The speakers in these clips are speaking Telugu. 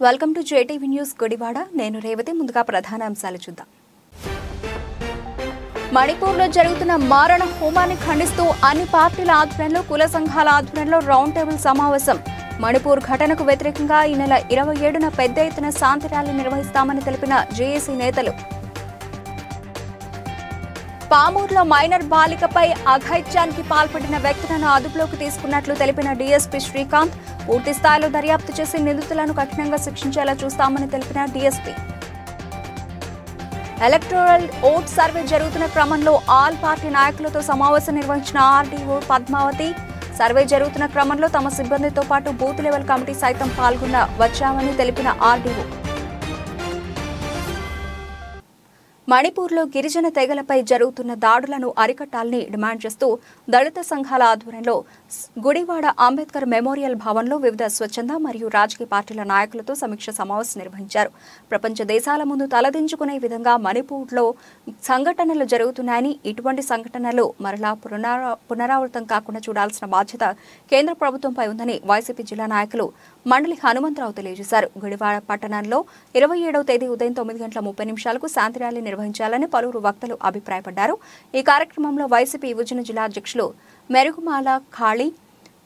Welcome to JTV news Gudivada. నేను రేవతి ముందుగా ప్రధాన అంశాలు చూద్దాం. మణిపూర్లో జరుగుతున్న మారణ హోమాన్ని ఖండిస్తూ అన్ని పార్టీల ఆధ్వర్యంలో కుల సంఘాల ఆధ్వర్యంలో రౌండ్ టేబుల్ సమావేశం. మణిపూర్ ఘటనకు వ్యతిరేకంగా ఈ నెల ఇరవై ఏడున పెద్ద ఎత్తున శాంతి ర్యాలీ నిర్వహిస్తామని తెలిపిన జేఏసీ నేతలు పామూరులో మైనర్ బాలికపై అఘాయిత్యానికి పాల్పడిన వ్యక్తులను అదుపులోకి తీసుకున్నట్లు తెలిపిన డీఎస్పీ శ్రీకాంత్ పూర్తి స్థాయిలో దర్యాప్తు చేసి నిందితులను కఠినంగా శిక్షించేలా చూస్తామని తెలిపిన డీఎస్పీ. ఎలక్టోరల్ ఓట్ సర్వే జరుగుతున్న క్రమంలో ఆల్ పార్టీ నాయకులతో సమావేశం నిర్వహించిన ఆర్డీఓ పద్మావతి సర్వే జరుగుతున్న క్రమంలో తమ సిబ్బందితో పాటు బూత్ లెవెల్ కమిటీ సైతం పాల్గొన్న వచ్చామని తెలిపిన ఆర్డీఓ. మణిపూర్లో గిరిజన తెగలపై జరుగుతున్న దాడులను అరికట్టాలని డిమాండ్ చేస్తూ దళిత సంఘాల ఆధ్వర్యంలో గుడివాడ అంబేద్కర్ మెమోరియల్ భవన్లో వివిధ స్వచ్ఛంద మరియు రాజకీయ పార్టీల నాయకులతో సమీక్ష సమావేశం నిర్వహించారు. ప్రపంచ దేశాల ముందు తలదించుకునే విధంగా మణిపూర్లో సంఘటనలు జరుగుతున్నాయని ఇటువంటి సంఘటనలు మరలా పునరావృతం కాకుండా చూడాల్సిన బాధ్యత కేంద్ర ప్రభుత్వంపై ఉందని వైసీపీ జిల్లా నాయకులు మండలి హనుమంతరావు తెలియజేశారు. గుడివాడ పట్టణంలో ఇరవై ఏడవ తేదీ ఉదయం తొమ్మిది గంటల ముప్పై నిమిషాలకు శాంతి ర్యాలీ నిర్వహించాలని పలువురు వక్తలు అభిప్రాయపడ్డారు. ఈ కార్యక్రమంలో వైసీపీ యువజన జిల్లా అధ్యక్షులు మెరుగుమాల ఖాళీ.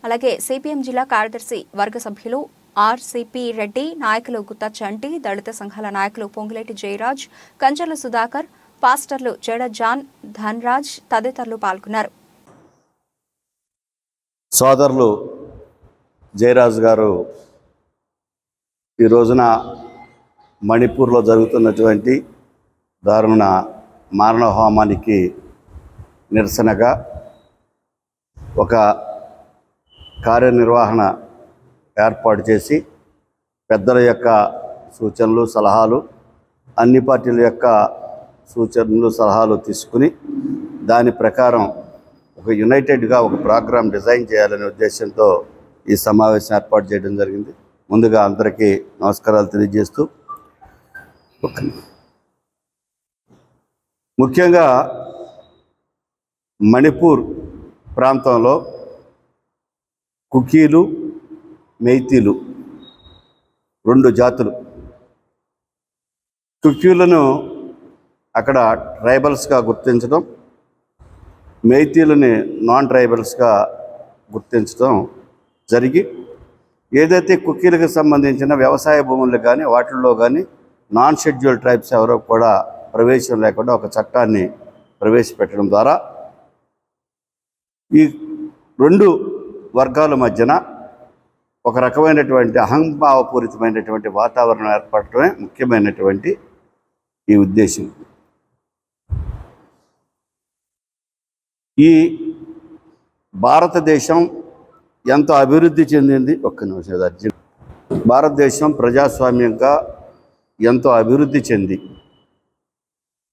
అలాగే సిపిఎం జిల్లా కార్యదర్శి వర్గ సభ్యులు ఆర్సిపి రెడ్డి నాయకులు గుత్తా చంటి దళిత సంఘాల నాయకులు పొంగులేటి జయరాజ్ కంచర్ల సుధాకర్ పాస్టర్లు జడ జాన్ ధన్రాజ్ తదితరులు పాల్గొన్నారు. సోదరులు జయరాజు గారు ఈ రోజున మణిపూర్లో జరుగుతున్నటువంటి దారుణ మారణ హోమానికి నిరసనగా ఒక కార్యనిర్వహణ ఏర్పాటు చేసి పెద్దల యొక్క సూచనలు సలహాలు అన్ని పార్టీల యొక్క సూచనలు సలహాలు తీసుకుని దాని ప్రకారం ఒక యునైటెడ్గా ఒక ప్రోగ్రామ్ డిజైన్ చేయాలనే ఉద్దేశంతో ఈ సమావేశం ఏర్పాటు చేయడం జరిగింది. ముందుగా అందరికీ నమస్కారాలు తెలియజేస్తూ ముఖ్యంగా మణిపూర్ ప్రాంతంలో కుకీలు మెయితీలు రెండు జాతులు. కుకీలను అక్కడ ట్రైబల్స్గా గుర్తించడం మెయితీలని నాన్ ట్రైబల్స్గా గుర్తించడం జరిగి ఏదైతే కుకీలకు సంబంధించిన వ్యవసాయ భూములు కానీ వాటిల్లో కానీ నాన్ షెడ్యూల్ ట్రైబ్స్ ఎవరో కూడా ప్రవేశం లేకుండా ఒక చట్టాన్ని ప్రవేశపెట్టడం ద్వారా ఈ రెండు వర్గాల మధ్యన ఒక రకమైనటువంటి అహంభావపూరితమైనటువంటి వాతావరణం ఏర్పడటమే ముఖ్యమైనటువంటి ఈ ఉద్దేశం. ఈ భారతదేశం ఎంతో అభివృద్ధి చెందింది. ఒక్క నిమిషం అర్జున్. భారతదేశం ప్రజాస్వామ్యంగా ఎంతో అభివృద్ధి చెంది.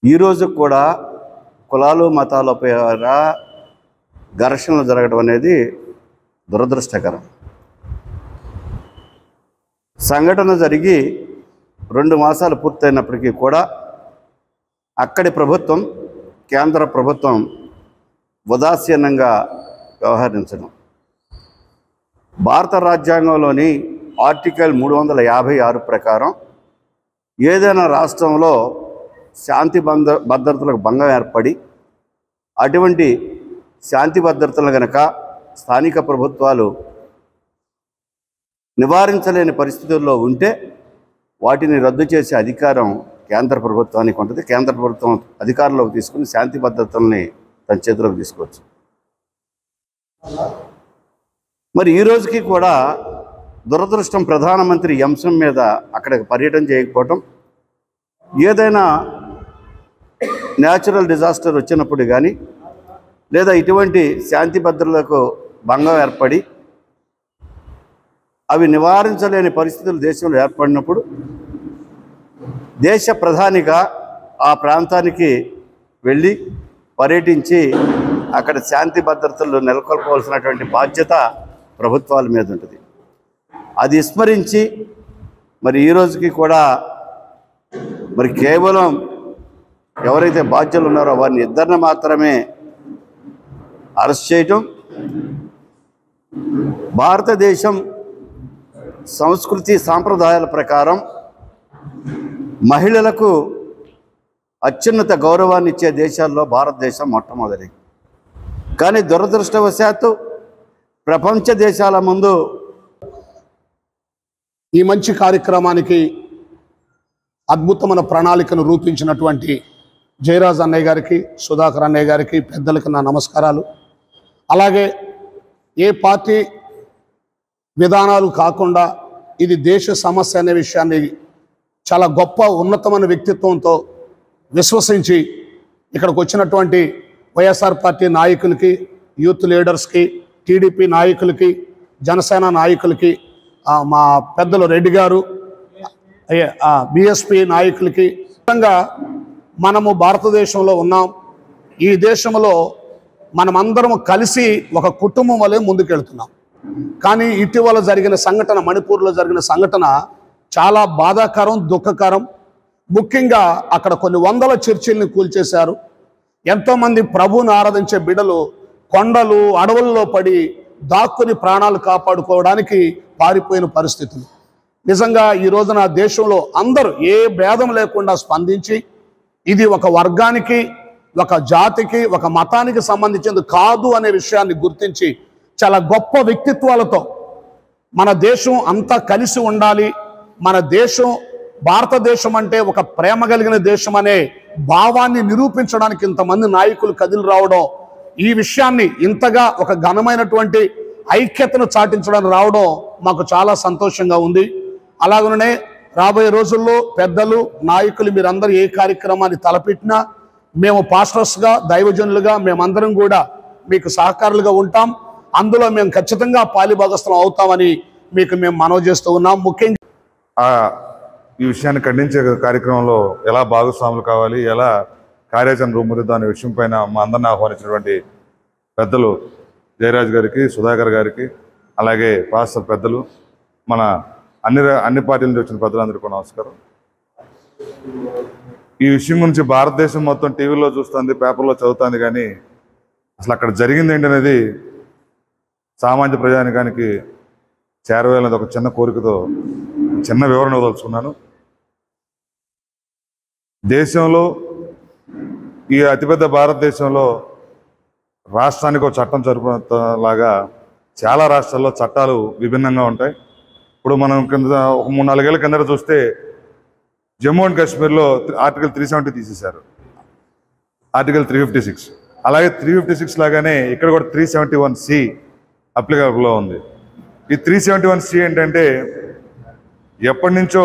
ఈరోజు కూడా కులాలు మతాలపై ఘర్షణలు జరగడం అనేది దురదృష్టకరం. సంఘటన జరిగి రెండు మాసాలు పూర్తయినప్పటికీ కూడా అక్కడి ప్రభుత్వం కేంద్ర ప్రభుత్వం ఉదాసీనంగా వ్యవహరించడం. భారత రాజ్యాంగంలోని ఆర్టికల్ మూడు వందల యాభై ఆరు ప్రకారం ఏదైనా రాష్ట్రంలో శాంతి భద్ర భద్రతలకు భంగం ఏర్పడి అటువంటి శాంతి భద్రతలు గనక స్థానిక ప్రభుత్వాలు నివారించలేని పరిస్థితుల్లో ఉంటే వాటిని రద్దు చేసే అధికారం కేంద్ర ప్రభుత్వానికి ఉంటుంది. కేంద్ర ప్రభుత్వం అధికారంలోకి తీసుకుని శాంతి భద్రతల్ని తన చేతిలోకి తీసుకోవచ్చు. మరి ఈ రోజుకి కూడా దురదృష్టం ప్రధానమంత్రి ఈ అంశం మీద అక్కడికి పర్యటన చేయకపోవటం ఏదైనా న్యాచురల్ డిజాస్టర్ వచ్చినప్పుడు కానీ లేదా ఇటువంటి శాంతి భద్రతలకు భంగం ఏర్పడి అవి నివారించలేని పరిస్థితులు దేశంలో ఏర్పడినప్పుడు దేశ ప్రధానిగా ఆ ప్రాంతానికి వెళ్ళి పర్యటించి అక్కడ శాంతి భద్రతలు నెలకొల్పవలసినటువంటి బాధ్యత ప్రభుత్వాల మీద ఉంటుంది. అది విస్మరించి మరి ఈ రోజుకి కూడా మరి కేవలం ఎవరైతే బాధ్యులు ఉన్నారో వారిని ఇద్దరిని మాత్రమే అరెస్ట్ చేయటం భారతదేశం సంస్కృతి సాంప్రదాయాల ప్రకారం మహిళలకు అత్యున్నత గౌరవాన్ని ఇచ్చే దేశాల్లో భారతదేశం మొట్టమొదటి కానీ దురదృష్టవశాత్తు ప్రపంచ దేశాల ముందు ఈ మంచి కార్యక్రమానికి అద్భుతమైన ప్రణాళికను రూపించినటువంటి జయరాజ్ అన్నయ్య గారికి సుధాకర్ అన్నయ్య గారికి పెద్దలకు నా నమస్కారాలు. అలాగే ఏ పార్టీ విధానాలు కాకుండా ఇది దేశ సమస్య అనే విషయాన్ని చాలా గొప్ప ఉన్నతమైన వ్యక్తిత్వంతో విశ్వసించి ఇక్కడికి వచ్చినటువంటి వైఎస్ఆర్ పార్టీ నాయకులకి యూత్ లీడర్స్కి టీడీపీ నాయకులకి జనసేన నాయకులకి మా పెద్దలు రెడ్డి గారు బిఎస్పి నాయకులకి ముఖ్యంగా మనము భారతదేశంలో ఉన్నాం. ఈ దేశంలో మనమందరం కలిసి ఒక కుటుంబం వలె ముందుకెళ్తున్నాం. కానీ ఇటీవల జరిగిన సంఘటన మణిపూర్లో జరిగిన సంఘటన చాలా బాధాకరం దుఃఖకరం. ముఖ్యంగా అక్కడ కొన్ని వందల చర్చిల్ని కూల్చేశారు. ఎంతోమంది ప్రభువుని ఆరాధించే బిడలు కొండలు అడవుల్లో పడి దాక్కుని ప్రాణాలు కాపాడుకోవడానికి పారిపోయిన పరిస్థితులు. నిజంగా ఈ రోజున దేశంలో అందరూ ఏ భేదం లేకుండా స్పందించి ఇది ఒక వర్గానికి ఒక జాతికి ఒక మతానికి సంబంధించింది కాదు అనే విషయాన్ని గుర్తించి చాలా గొప్ప వ్యక్తిత్వాలతో మన దేశం అంతా కలిసి ఉండాలి. మన దేశం భారతదేశం అంటే ఒక ప్రేమ కలిగిన దేశం అనే భావాన్ని నిరూపించడానికి ఇంతమంది నాయకులు కదిలి రావడం ఈ విషయాన్ని ఇంతగా ఒక ఘనమైనటువంటి ఐక్యతను చాటించడానికి రావడం మాకు చాలా సంతోషంగా ఉంది. అలాగనే రాబోయే రోజుల్లో పెద్దలు నాయకులు మీరందరూ ఏ కార్యక్రమాన్ని తలపెట్టినా మేము పాస్టర్స్గా దైవజనులుగా మేమందరం కూడా మీకు సహకారులుగా ఉంటాం. అందులో మేము ఖచ్చితంగా పాలిభాగస్థలం అవుతామని మీకు మేము మనవి చేస్తూ ఉన్నాం. ముఖ్యంగా ఈ విషయాన్ని ఖండించే కార్యక్రమంలో ఎలా భాగస్వాములు కావాలి ఎలా కార్యాచరణ రూపొందిద్దాం అనే విషయం పైన మా అందరిని ఆహ్వానించినటువంటి పెద్దలు జయరాజ్ గారికి సుధాకర్ గారికి అలాగే పాస్టర్ పెద్దలు మన అన్ని అన్ని పార్టీల నుంచి వచ్చిన పెద్దలందరికీ నమస్కారం. ఈ విషయం గురించి భారతదేశం మొత్తం టీవీలో చూస్తుంది పేపర్లో చదువుతుంది కానీ అసలు అక్కడ జరిగింది ఏంటనేది సామాన్య ప్రజానికానికి చేరవేయాలనేది ఒక చిన్న కోరికతో చిన్న వివరణ వదలుచుకున్నాను దేశంలో ఈ అతిపెద్ద భారతదేశంలో రాష్ట్రానికి ఒక చట్టం జరుపులాగా చాలా రాష్ట్రాల్లో చట్టాలు విభిన్నంగా ఉంటాయి. ఇప్పుడు మనం కింద ఒక మూడు నాలుగేళ్ళ కిందట చూస్తే జమ్మూ అండ్ కాశ్మీర్లో ఆర్టికల్ త్రీ సెవెంటీ తీసేశారు. ఆర్టికల్ త్రీ ఫిఫ్టీ సిక్స్ అలాగే త్రీ ఫిఫ్టీ సిక్స్ లాగానే ఇక్కడ కూడా త్రీ సెవెంటీ వన్ సి అప్లికబుల్లో ఉంది. ఈ త్రీ సెవెంటీ వన్ సి ఏంటంటే ఎప్పటి నుంచో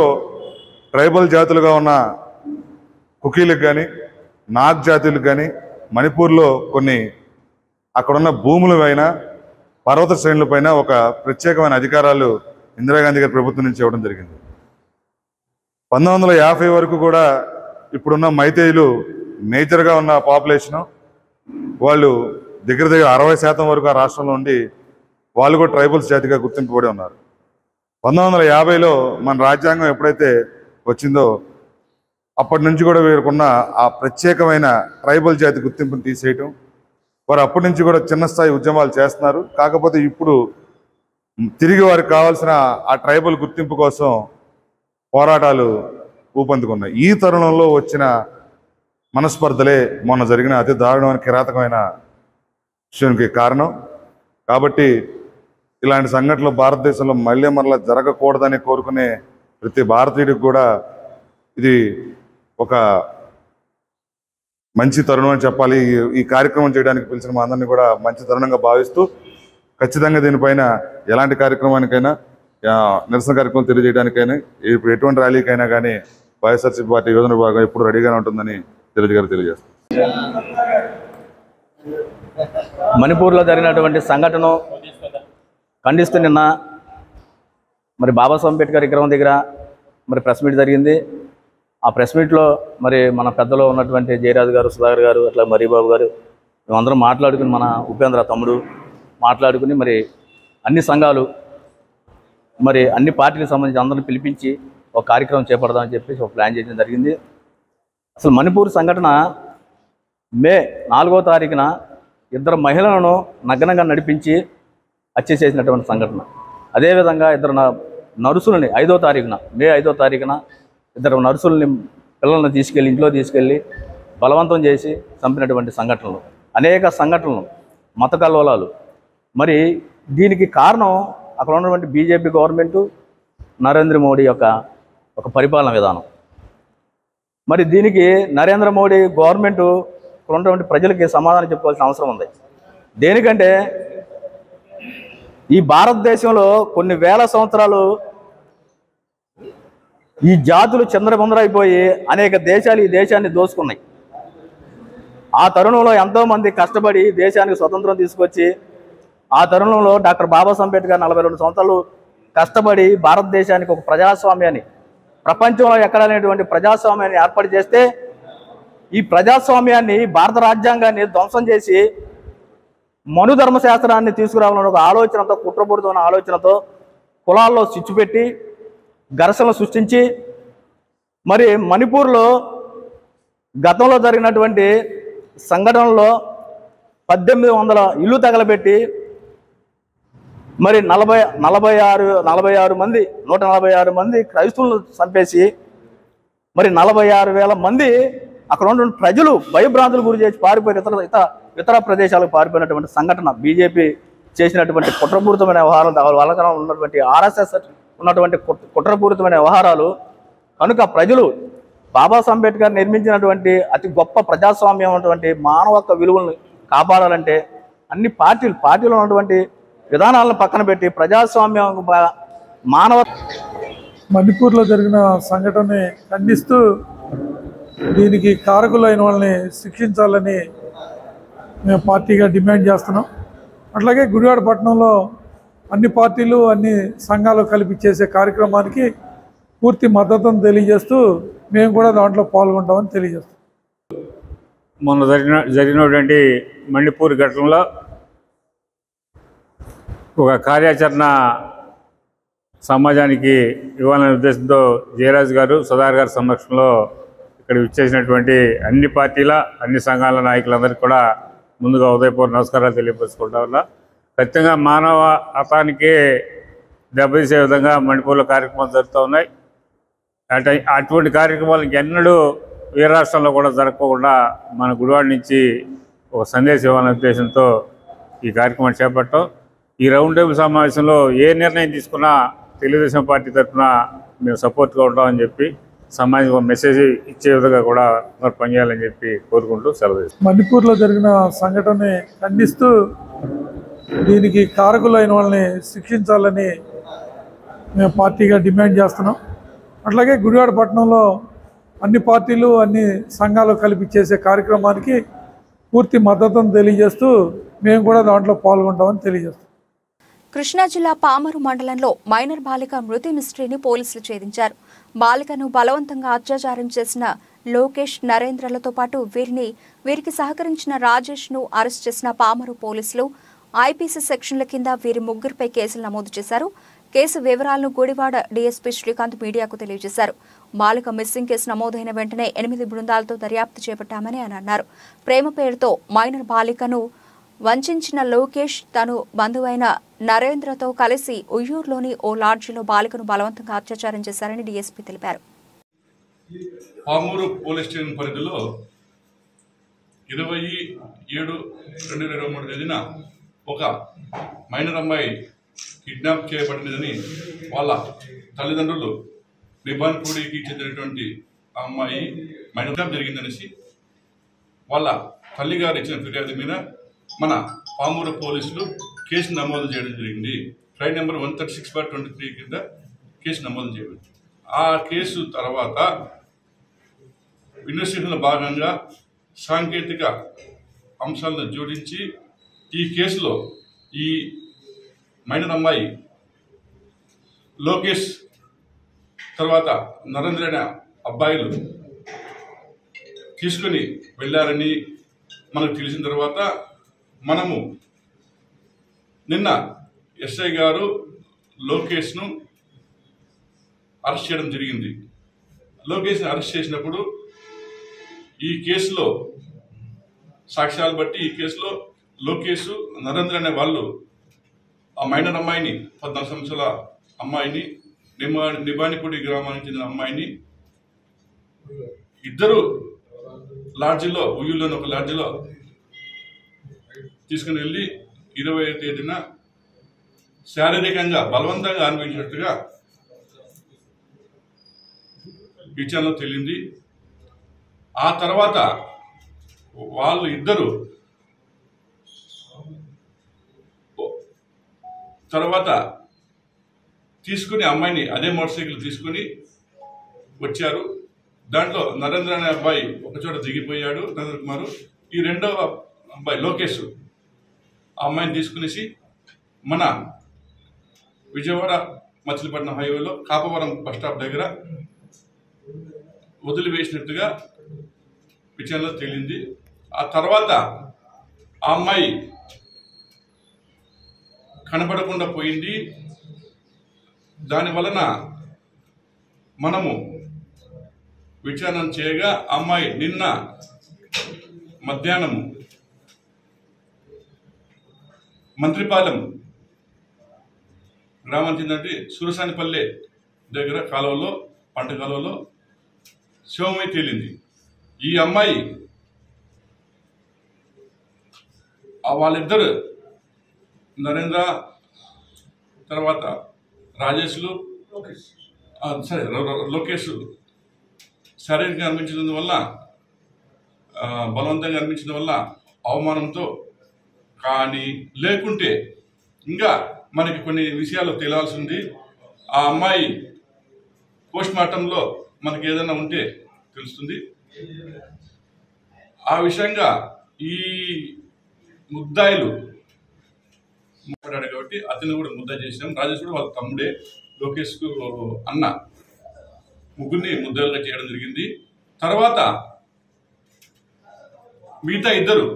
ట్రైబల్ జాతులుగా ఉన్న కుకీలకు కానీ నాగ్ జాతులకు కానీ మణిపూర్లో కొన్ని అక్కడున్న భూముల పైన పర్వత శ్రేణులపైన ఒక ప్రత్యేకమైన అధికారాలు ఇందిరాగాంధీ గారి ప్రభుత్వం నుంచి ఇవ్వడం జరిగింది. పంతొమ్మిది వందల యాభై వరకు కూడా ఇప్పుడున్న మైతేయులు మేజర్గా ఉన్న పాపులేషను వాళ్ళు దగ్గర దగ్గర అరవై శాతం వరకు ఆ రాష్ట్రంలో ఉండి వాళ్ళు కూడా ట్రైబల్స్ జాతిగా గుర్తింపబడి ఉన్నారు. పంతొమ్మిది వందల యాభైలో మన రాజ్యాంగం ఎప్పుడైతే వచ్చిందో అప్పటి నుంచి కూడా వీరుకున్న ఆ ప్రత్యేకమైన ట్రైబల్ జాతి గుర్తింపుని తీసేయటం వారు అప్పటి నుంచి కూడా చిన్న స్థాయి ఉద్యమాలు చేస్తున్నారు. కాకపోతే ఇప్పుడు తిరిగి వారికి కావాల్సిన ఆ ట్రైబల్ గుర్తింపు కోసం పోరాటాలు ఊపందుకున్నాయి. ఈ తరుణంలో వచ్చిన మనస్పర్ధలే మొన్న జరిగిన అతి దారుణమైన కిరాతకమైన విషయానికి కారణం. కాబట్టి ఇలాంటి సంఘటనలు భారతదేశంలో మళ్ళీ మరలా జరగకూడదని కోరుకునే ప్రతి భారతీయుడికి కూడా ఇది ఒక మంచి తరుణం అని చెప్పాలి. ఈ- కార్యక్రమం చేయడానికి పిలిచిన మా అందరినీ కూడా మంచి తరుణంగా భావిస్తూ ఖచ్చితంగా దీనిపైన ఎలాంటి కార్యక్రమానికైనా నిరసన కార్యక్రమం తెలియజేయడానికైనా ఇప్పుడు ఎటువంటి ర్యాలీకైనా కానీ వైఎస్ఆర్సీపీ పార్టీ యోజన విభాగం ఎప్పుడు రెడీగానే ఉంటుందని తెలియజే గారు తెలియజేస్తారు. మణిపూర్లో జరిగినటువంటి సంఘటన ఖండిస్తూ నిన్న మరి బాబాసాహెబ్ అంబేద్కర్ విగ్రహం దగ్గర మరి ప్రెస్ మీట్ జరిగింది. ఆ ప్రెస్ మీట్లో మరి మన పెద్దలో ఉన్నటువంటి జయరాజు గారు సుధాకర్ గారు అట్లా మరీబాబు గారు మేమందరం మాట్లాడుకుని మన ఉపేంద్ర తమ్ముడు మాట్లాడుకుని మరి అన్ని సంఘాలు మరి అన్ని పార్టీలకు సంబంధించి అందరిని పిలిపించి ఒక కార్యక్రమం చేపడదామని చెప్పేసి ఒక ప్లాన్ చేయడం జరిగింది. అసలు మణిపూర్ సంఘటన మే నాలుగో తారీఖున ఇద్దరు మహిళలను నగ్నంగా నడిపించి హత్య చేసినటువంటి సంఘటన. అదేవిధంగా ఇద్దరు నర్సులని ఐదో తారీఖున మే ఐదో తారీఖున ఇద్దరు నర్సుల్ని పిల్లల్ని తీసుకెళ్ళి ఇంట్లో తీసుకెళ్ళి బలవంతం చేసి చంపినటువంటి సంఘటనలు. అనేక సంఘటనలు మత కల్లోలాలు. మరి దీనికి కారణం అక్కడ ఉన్నటువంటి బీజేపీ గవర్నమెంటు నరేంద్ర మోడీ యొక్క ఒక పరిపాలన విధానం. మరి దీనికి నరేంద్ర మోడీ గవర్నమెంట్ ఉన్నటువంటి ప్రజలకి సమాధానం చెప్పుకోవాల్సిన అవసరం ఉంది. దేనికంటే ఈ భారతదేశంలో కొన్ని వేల సంవత్సరాలు ఈ జాతులు చంద్రబందరైపోయి అనేక దేశాలు ఈ దేశాన్ని దోసుకున్నాయి. ఆ తరుణంలో ఎంతోమంది కష్టపడి దేశానికి స్వతంత్రం తీసుకొచ్చి ఆ తరుణంలో డాక్టర్ బాబాసాహెబ్ అంబేద్కర్ నలభై రెండు సంవత్సరాలు కష్టపడి భారతదేశానికి ఒక ప్రజాస్వామ్యాన్ని ప్రపంచంలో ఎక్కడ లేనటువంటి ప్రజాస్వామ్యాన్ని ఏర్పాటు చేస్తే ఈ ప్రజాస్వామ్యాన్ని భారత రాజ్యాంగాన్ని ధ్వంసం చేసి మనుధర్మ శాస్త్రాన్ని తీసుకురావాలని ఒక ఆలోచనతో కుట్రపూరితమైన ఆలోచనతో కులాల్లో స్విచ్ పెట్టి ఘర్షణలు సృష్టించి మరి మణిపూర్లో గతంలో జరిగినటువంటి సంఘటనలో పద్దెనిమిది వందల ఇల్లు తగలబెట్టి మరి నలభై నలభై ఆరు నలభై ఆరు మంది నూట నలభై ఆరు మంది క్రైస్తవులను చంపేసి మరి నలభై ఆరు వేల మంది అక్కడ ఉన్నటువంటి ప్రజలు భయభ్రాంతులు గురి చేసి పారిపోయిన ఇతర ఇతర ఇతర ప్రదేశాలకు పారిపోయినటువంటి సంఘటన బీజేపీ చేసినటువంటి కుట్రపూరితమైన వ్యవహారాలు వాళ్ళకన్నా ఉన్నటువంటి ఆర్ఎస్ఎస్ ఉన్నటువంటి కుట్రపూరితమైన వ్యవహారాలు. కనుక ప్రజలు బాబాసాహెబ్ అంబేద్కర్ నిర్మించినటువంటి అతి గొప్ప ప్రజాస్వామ్యం ఉన్నటువంటి మానవ విలువలను కాపాడాలంటే అన్ని పార్టీలు పార్టీలో ఉన్నటువంటి విధానాలను పక్కన పెట్టి ప్రజాస్వామ్యం మానవ మణిపూర్లో జరిగిన సంఘటనని ఖండిస్తూ దీనికి కారకులైన వాళ్ళని శిక్షించాలని మేము పార్టీగా డిమాండ్ చేస్తున్నాం. అట్లాగే గుడివాడ పట్టణంలో అన్ని పార్టీలు అన్ని సంఘాలు కలిపి చేసే కార్యక్రమానికి పూర్తి మద్దతును తెలియజేస్తూ మేము కూడా దాంట్లో పాల్గొంటామని తెలియజేస్తాం మొన్న జరిగిన జరిగినటువంటి మణిపూర్ ఘటనలో ఒక కార్యాచరణ సమాజానికి ఇవ్వాలనే ఉద్దేశంతో జయరాజ్ గారు సుధార్ గారి సమక్షంలో ఇక్కడ విచ్చేసినటువంటి అన్ని పార్టీల అన్ని సంఘాల నాయకులందరికీ కూడా ముందుగా ఉదయపూర్ నమస్కారాలు తెలియపరుచుకుంటా ఉన్నా. ఖచ్చితంగా మానవ హతానికి దెబ్బతీసే విధంగా మణిపూర్లో కార్యక్రమాలు జరుగుతూ ఉన్నాయి. అటువంటి కార్యక్రమాలు ఎన్నడూ ఏ రాష్ట్రంలో కూడా జరగకుండా మన గుడివాడ నుంచి ఒక సందేశం ఇవ్వాలనే ఉద్దేశంతో ఈ కార్యక్రమాన్ని చేపట్టాం. ఈ రౌండ్ టేబుల్ సమావేశంలో ఏ నిర్ణయం తీసుకున్నా తెలుగుదేశం పార్టీ తరఫున మేము సపోర్ట్గా ఉంటామని చెప్పి సమాజం ఒక మెసేజ్ ఇచ్చే విధంగా కూడా మరి పనిచేయాలని చెప్పి కోరుకుంటూ సెలవు మణిపూర్లో జరిగిన సంఘటనని ఖండిస్తూ దీనికి కారకులైన వాళ్ళని శిక్షించాలని మేము పార్టీగా డిమాండ్ చేస్తున్నాం. అట్లాగే గుడివాడ పట్టణంలో అన్ని పార్టీలు అన్ని సంఘాలు కలిపి చేసే కార్యక్రమానికి పూర్తి మద్దతును తెలియజేస్తూ మేము కూడా దాంట్లో పాల్గొంటామని తెలియజేస్తాం కృష్ణా జిల్లా పామరు మండలంలో మైనర్ బాలిక మృతి మిస్ట్రీని పోలీసులు ఛేదించారు. బాలికను బలవంతంగా అత్యాచారం చేసిన లోకేష్ నరేంద్రలతో పాటు వీరిని వీరికి సహకరించిన రాజేష్ను అరెస్ట్ చేసిన పామరు పోలీసులు ఐపీసీ సెక్షన్ల కింద వీరి ముగ్గురిపై కేసులు నమోదు చేశారు. కేసు వివరాలను గుడివాడ డీఎస్పీ శ్రీకాంత్ మీడియాకు తెలియజేశారు. బాలిక మిస్సింగ్ కేసు నమోదైన వెంటనే ఎనిమిది బృందాలతో దర్యాప్తు చేపట్టామని ఆయన అన్నారు. ప్రేమ పేరుతో మైనర్ బాలికను వంచిన లోకేష్ తను బంధువైన నరేంద్రతో కలిసి ఉయ్యూరులోని ఓ లాడ్జిలో బాలికను బలవంతంగా అత్యాచారం చేశారని డీఎస్పీ తెలిపారు. పామూరు పోలీస్ స్టేషన్ పరిధిలో ఇరవై ఏడు రెండు వేల ఇరవై మూడు తేదీన ఒక మైనర్ అమ్మాయి కిడ్నాప్ చేయబడినదని వాళ్ళ తల్లిదండ్రులు నిబాన్పూడికి చెందినటువంటి ఆ అమ్మాయి మైనర్ జరిగిందనేసి వాళ్ళ తల్లిగారు ఇచ్చిన ఫిర్యాదు మీద మన పామూరు పోలీసులు కేసు నమోదు చేయడం జరిగింది. Flight number one thirty six bar twenty three కింద కేసు నమోదు చేయబడింది. ఆ కేసు తర్వాత ఇన్వెస్టిగేషన్లో భాగంగా సాంకేతిక అంశాలను జోడించి ఈ కేసులో ఈ మైనర్ అమ్మాయి లోకేష్ తర్వాత నరేంద్ర అనే అబ్బాయిలు తీసుకొని వెళ్ళారని మనకు తెలిసిన తర్వాత మనము నిన్న ఎస్ఐ గారు లోకేష్ను అరెస్ట్ చేయడం జరిగింది. లోకేష్ని అరెస్ట్ చేసినప్పుడు ఈ కేసులో సాక్ష్యాలు బట్టి ఈ కేసులో లోకేష్ నరేంద్ర అనే వాళ్ళు ఆ మైనర్ అమ్మాయిని పద్నాలుగు సంవత్సరాల అమ్మాయిని నిమా నిబానిపూడి గ్రామానికి చెందిన అమ్మాయిని ఇద్దరు లాడ్జిలో ఉయ్యూలోని ఒక లాడ్జిలో తీసుకుని వెళ్ళి ఇరవై తేదీన శారీరకంగా బలవంతంగా అనిపించినట్టుగా విచారణ తేలింది. ఆ తర్వాత వాళ్ళు ఇద్దరు తర్వాత తీసుకుని అమ్మాయిని అదే మోటార్ సైకిల్ తీసుకుని వచ్చారు. దాంట్లో నరేంద్ర అనే అబ్బాయి ఒకచోట దిగిపోయాడు నరేంద్ర కుమార్. ఈ రెండవ అబ్బాయి లోకేష్. ఆ అమ్మాయిని తీసుకునేసి మన విజయవాడ మచిలీపట్నం హైవేలో కాపవరం బస్ స్టాప్ దగ్గర వదిలివేసినట్టుగా విచారణలో తేలింది. ఆ తర్వాత ఆ అమ్మాయి కనపడకుండా పోయింది. దాని వలన మనము విచారణ చేయగా అమ్మాయి నిన్న మధ్యాహ్నం మంత్రిపాలెం గ్రామం చెందినటువంటి సురసానిపల్లె దగ్గర కాలువలో పంట కాలువలో శివమై తేలింది. ఈ అమ్మాయి వాళ్ళిద్దరు నరేంద్ర తర్వాత రాజేష్లు సరే లోకేష్ శారీరకంగా అనిపించడం వల్ల ఆ, బలవంతంగా అనిపించడం వల్ల అవమానంతో కానీ లేకుంటే ఇంకా మనకి కొన్ని విషయాలు తెలియాల్సి ఉంది. ఆ అమ్మాయి పోస్ట్ మార్టంలో మనకి ఏదైనా ఉంటే తెలుస్తుంది. ఆ విషయంగా ఈ ముద్దాయిలు మాట్లాడాడు కాబట్టి అతను కూడా ముద్ద చేసినాం రాజేష్ కూడా వాళ్ళ తమ్ముడే లోకేష్కు అన్న ముగ్గురిని ముద్దాలుగా చేయడం జరిగింది. తర్వాత మిగతా ఇద్దరు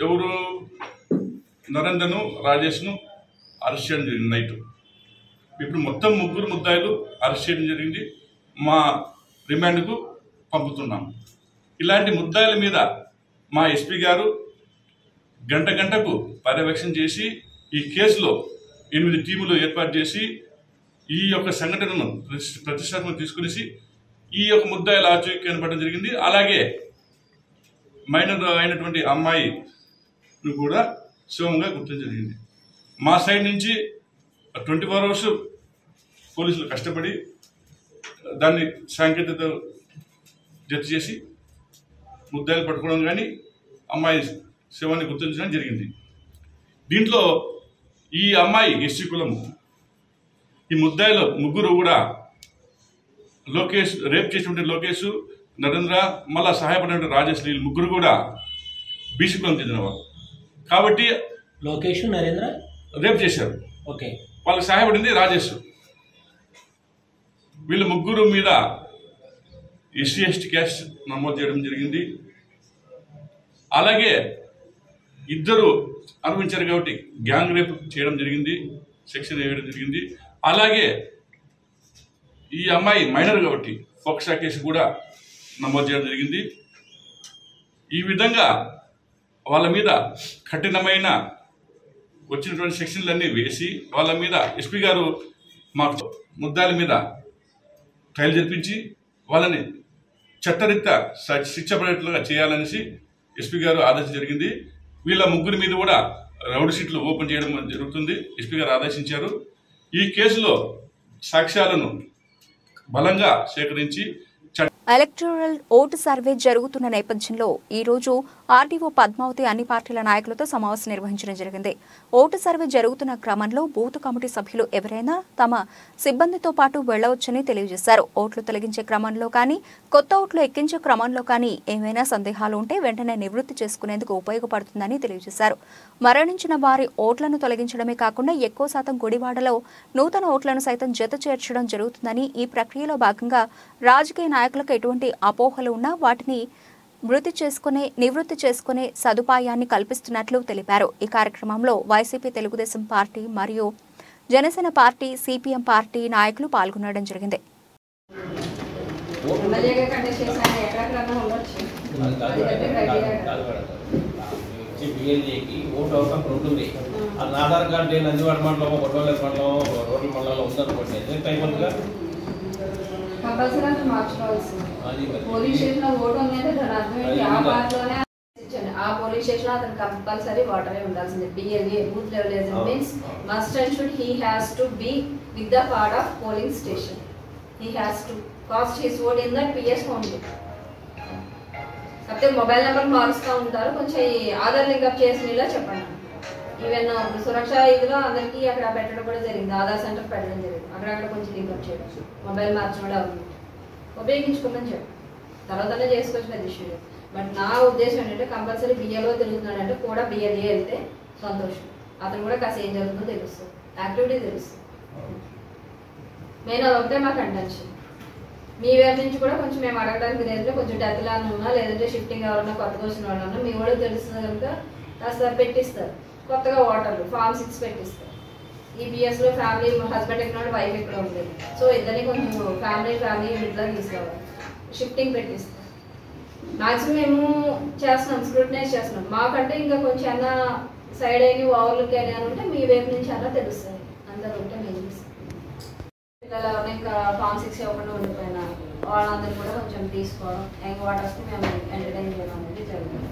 ఎవరు? నరేంద్రను రాజేష్ను అరెస్ట్ చేయడం జరిగింది నైట్. ఇప్పుడు మొత్తం ముగ్గురు ముద్దాయిలు అరెస్ట్ చేయడం జరిగింది. మా రిమాండ్కు పంపుతున్నాం. ఇలాంటి ముద్దాయిల మీద మా ఎస్పీ గారు గంట గంటకు పర్యవేక్షణ చేసి ఈ కేసులో ఎనిమిది టీములు ఏర్పాటు చేసి ఈ యొక్క సంఘటనను ప్రతి- ప్రతిష్టాత్మక తీసుకునేసి ఈ యొక్క ముద్దాయిల ఆచూకీ కనపడడం జరిగింది. అలాగే మైనర్ అయినటువంటి అమ్మాయి ను కూడా శివంగా గుర్తించడం జరిగింది. మా సైడ్ నుంచి ట్వంటీ ఫోర్ అవర్స్ పోలీసులు కష్టపడి దాన్ని సాంకేతికత జత చేసి ముద్దాయిలు పట్టుకోవడం కానీ అమ్మాయి శివాన్ని గుర్తించడం జరిగింది. దీంట్లో ఈ అమ్మాయి ఎస్సీ కులము ఈ ముద్దాయిలో ముగ్గురు కూడా లోకేష్ రేప్ చేసినటువంటి లోకేష్ నరేంద్ర మళ్ళా సహాయపడినటువంటి రాజేష్ ముగ్గురు కూడా బీసీ కులం చెందినవారు కాబట్టి లోకేష్ నరేంద్ర? రేప్ చేశారు. ఓకే. వాళ్ళకి సహాయపడింది రాజేష్. వీళ్ళ ముగ్గురు మీద ఎస్సీ ఎస్టీ క్యాస్ట్ నమోదు చేయడం జరిగింది. అలాగే ఇద్దరు అనుభవించారు కాబట్టి గ్యాంగ్ రేప్ చేయడం జరిగింది సెక్షన్ వేయడం జరిగింది. అలాగే ఈ అమ్మాయి మైనర్ కాబట్టి ఫోక్సా కేసు కూడా నమోదు చేయడం జరిగింది. ఈ విధంగా వాళ్ళ మీద కఠినమైన వచ్చినటువంటి సెక్షన్లన్నీ వేసి వాళ్ళ మీద ఎస్పీ గారు మాకు ముద్దాల మీద ట్రయల్ జరిపించి వాళ్ళని చట్టరీత్యా శిక్ష పడేట్లుగా చేయాలనేసి ఎస్పీ గారు ఆదేశం జరిగింది. వీళ్ళ ముగ్గురి మీద కూడా రౌడ్ షీట్లు ఓపెన్ చేయడం జరుగుతుంది. ఎస్పీ గారు ఆదేశించారు. ఈ కేసులో సాక్ష్యాలను బలంగా సేకరించి ఎలక్టోరల్ ఓటు సర్వే జరుగుతున్న నేపథ్యంలో ఈరోజు ఆర్డీఓ పద్మావతి అన్ని పార్టీల నాయకులతో సమావేశం నిర్వహించడం జరిగింది. ఓటు సర్వే జరుగుతున్న క్రమంలో బూత్ కమిటీ సభ్యులు ఎవరైనా తమ సిబ్బందితో పాటు వెళ్ళవచ్చని తెలియజేశారు. ఓట్లు తొలగించే క్రమంలో కానీ కొత్త ఓట్లు ఎక్కించే క్రమంలో కానీ ఏమైనా సందేహాలు ఉంటే వెంటనే నివృత్తి చేసుకునేందుకు ఉపయోగపడుతుందని తెలియజేశారు. మరణించిన వారి ఓట్లను తొలగించడమే కాకుండా ఎక్కువ శాతం గుడివాడలో నూతన ఓట్లను సైతం జత చేర్చడం జరుగుతుందని ఈ ప్రక్రియలో భాగంగా రాజకీయ నాయకులకు ఎటువంటి అపోహలు ఉన్నా వాటిని మృతి చేసుకునే నివృత్తి చేసుకునే సదుపాయాన్ని కల్పిస్తున్నట్లు తెలిపారు. ఈ కార్యక్రమంలో వైసీపీ తెలుగుదేశం పార్టీ మరియు జనసేన పార్టీ సిపిఎం పార్టీ నాయకులు పాల్గొనడం జరిగింది. ఆధార్ కార్డు మండలం గొడవల మండలం రోడ్ల మండలంలో ఉందనుకోండి కంపల్సరీ అంతా మార్చుకోవాల్సింది అది మరి. పోలీస్ స్టేషన్లో ఓటు ఉందంటే దాని అర్థం ఏంటి? ఆ పార్టీలోనే ఇచ్చాను ఆ పోలీస్ స్టేషన్లో అతను కంపల్సరీ వాటరే ఉండాల్సిందే. BLA booth level agent means must and should he has to be with the part of polling station he has to cast his vote in that PS only కాకపోతే మొబైల్ నెంబర్ మారుస్తూ ఉంటారు. కొంచెం ఈ ఆధార్ లింకప్ చేసినలా చెప్పండి. ఈవెన్ ఇప్పుడు సురక్ష ఇదిలో అందరికీ అక్కడ పెట్టడం కూడా జరిగింది. ఆధార్ సెంటర్ పెట్టడం జరిగింది. అక్కడ అక్కడ కొంచెం లింకప్ చేయడం మొబైల్ మార్చడం కూడా ఉంది. ఉపయోగించుకోమని చెప్పి. తర్వాతనే చేసుకోవచ్చు అది ఇష్యూ బట్ నా ఉద్దేశం ఏంటంటే కంపల్సరీ బిఎల్ఓ తిరుగుతున్నాడంటే కూడా బిఎల్ఏ వెళ్తే సంతోషం. అతను కూడా కాస్త ఏం జరుగుతుందో తెలుస్తుంది. యాక్టివిటీ తెలుస్తుంది. మెయిన్ అదొకటే మాకు అంటెన్షన్ మీ వైపు నుంచి కూడా కొంచెం మేము అడగడానికి లేదంటే కొంచెం డెత్ ఉన్నా లేదంటే షిఫ్టింగ్ ఎవరన్నా కొత్తగా వచ్చిన వాళ్ళు ఉన్నా మీ కూడా తెలుస్తుంది కనుక కాస్త పెట్టిస్తారు. కొత్తగా ఓటర్లు ఫార్మ్ సిక్స్ పెట్టిస్తారు. ఈ బిఎస్లో ఫ్యామిలీ హస్బెండ్ ఎక్కడ వైఫ్ ఎక్కడ ఉంది. సో ఇద్దరిని కొంచెం ఫ్యామిలీ ఫ్యామిలీ యూనిట్లో తీసుకోవాలి షిఫ్టింగ్ పెట్టిస్తారు. మ్యాక్సిమం మేము చేస్తున్నాం స్క్రూటనైజ్ చేస్తున్నాం. మాకంటే ఇంకా కొంచెం అన్న సైడ్ అయిన ఓవర్లుక్ అయినా ఉంటే మీ వైపు నుంచి అలా తెలుస్తుంది అందరూ ఉంటే మేము చూస్తాం. పిల్లలు ఎవరైనా ఇంకా ఫామ్ సిక్స్ ఇవ్వకుండా ఉండిపోయినా వాళ్ళందరూ కూడా కొంచెం తీసుకోవడం యంగ్ వాటర్స్కి మేము ఎంటర్టైన్ చేయడం అనేది జరుగుతుంది.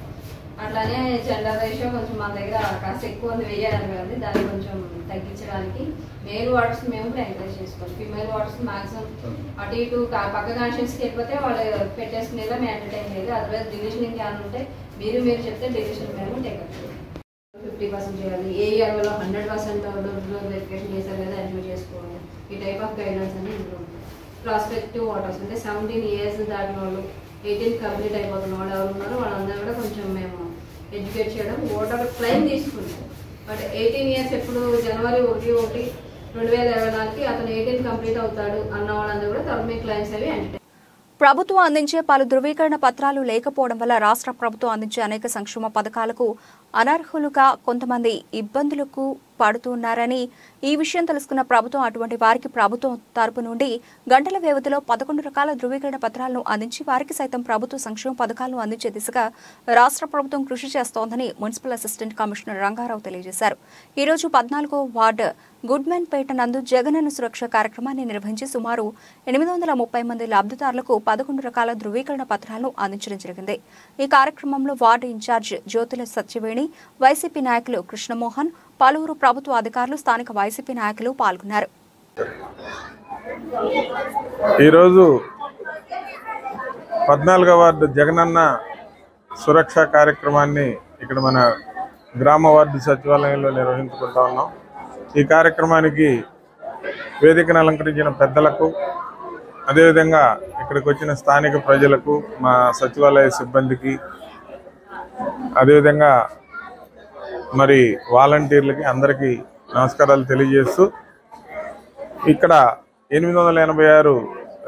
అట్లానే జెండర్ రేషియో కొంచెం మన దగ్గర కాస్త ఎక్కువ ఉంది వేయాలని కదండి. దాన్ని కొంచెం తగ్గించడానికి మేల్ వాటర్స్ మేము కూడా ఎంకరేజ్ చేసుకోవాలి ఫీమేల్ వాటర్స్ మాక్సిమం అటు ఇటు పక్క కాన్షియన్స్కి వెళ్ళిపోతే వాళ్ళు పెట్టేసుకునేలా మేము ఎంటర్టైన్ చేయాలి అదర్వైజ్ డివిజన్ ఇంకేమైనా ఉంటే మీరు మీరు చెప్తే డివిజన్ మేము టేకప్ చేయాలి ఫిఫ్టీ పర్సెంట్ చేయాలి. ఏ ఇయర్లో హండ్రెడ్ పర్సెంట్ వెరిఫికేషన్ చేశారు కదా అడ్మిట్ చేసుకోవాలి. ఈ టైప్ ఆఫ్ గైడెన్స్ అన్ని ఇందులో ఉంటాయి. ప్రాస్పెక్టివ్ వాటర్స్ అంటే సెవెంటీన్ ఇయర్స్ దాటిన వాళ్ళు ఎయిటీన్ కంప్లీట్ అయిపోతున్న వాళ్ళు ఎవరు ఉన్నారో వాళ్ళందరూ కూడా కొంచెం మేము ఎడ్యుకేట్ చేయడం ఓటర్ క్లైమ్ తీసుకున్నాడు బట్ ఎయిటీన్ ఇయర్స్ ఎప్పుడు జనవరి ఒకటి ఒకటి రెండు వేల ఇరవై నాలుగుకి అతను ఎయిటీన్ కంప్లీట్ అవుతాడు అన్న వాళ్ళందరూ కూడా తర్వాత క్లైమ్స్ అవి ఎంటర్ ప్రభుత్వం అందించే పలు ధృవీకరణ పత్రాలు లేకపోవడం వల్ల రాష్ట్ర ప్రభుత్వం అందించే అనేక సంక్షేమ పథకాలకు అనర్హులుగా కొంతమంది ఇబ్బందులకు పడుతున్నారని ఈ విషయం తెలుసుకున్న ప్రభుత్వం అటువంటి వారికి ప్రభుత్వం తరపు నుండి గంటల వ్యవధిలో పదకొండు రకాల ధృవీకరణ పత్రాలను అందించి వారికి సైతం ప్రభుత్వ సంక్షేమ పథకాలను అందించే దిశగా రాష్ట్ర ప్రభుత్వం కృషి చేస్తోందని మున్సిపల్ అసిస్టెంట్ కమిషనర్ రంగారావు తెలియజేశారు. ఈ రోజు పద్నాలుగో వార్డు గుడ్మెన్ పేట నందు జగనన్న సురక్ష కార్యక్రమాన్ని నిర్వహించి సుమారు ఎనిమిది వందల ముప్పై మంది లబ్ధిదారులకు పదకొండు రకాల ధృవీకరణ పత్రాలను అందించడం జరిగింది. ఈ కార్యక్రమంలో ward incharge Jyothula Satyaveni YCP నాయకులు కృష్ణమోహన్ పలువురు ప్రభుత్వ అధికారులు స్థానిక వైసీపీ నాయకులు పాల్గొన్నారు. ఈరోజు పద్నాలుగో వార్డు జగనన్న సురక్ష కార్యక్రమాన్ని ఇక్కడ మన గ్రామ వార్డు సచివాలయంలో నిర్వహించుకుంటా ఉన్నాం. ఈ కార్యక్రమానికి వేదికను అలంకరించిన పెద్దలకు అదేవిధంగా ఇక్కడికి వచ్చిన స్థానిక ప్రజలకు మా సచివాలయ సిబ్బందికి అదేవిధంగా మరి వాలంటీర్లకి అందరికీ నమస్కారాలు తెలియజేస్తూ ఇక్కడ ఎనిమిది వందల ఎనభై ఆరు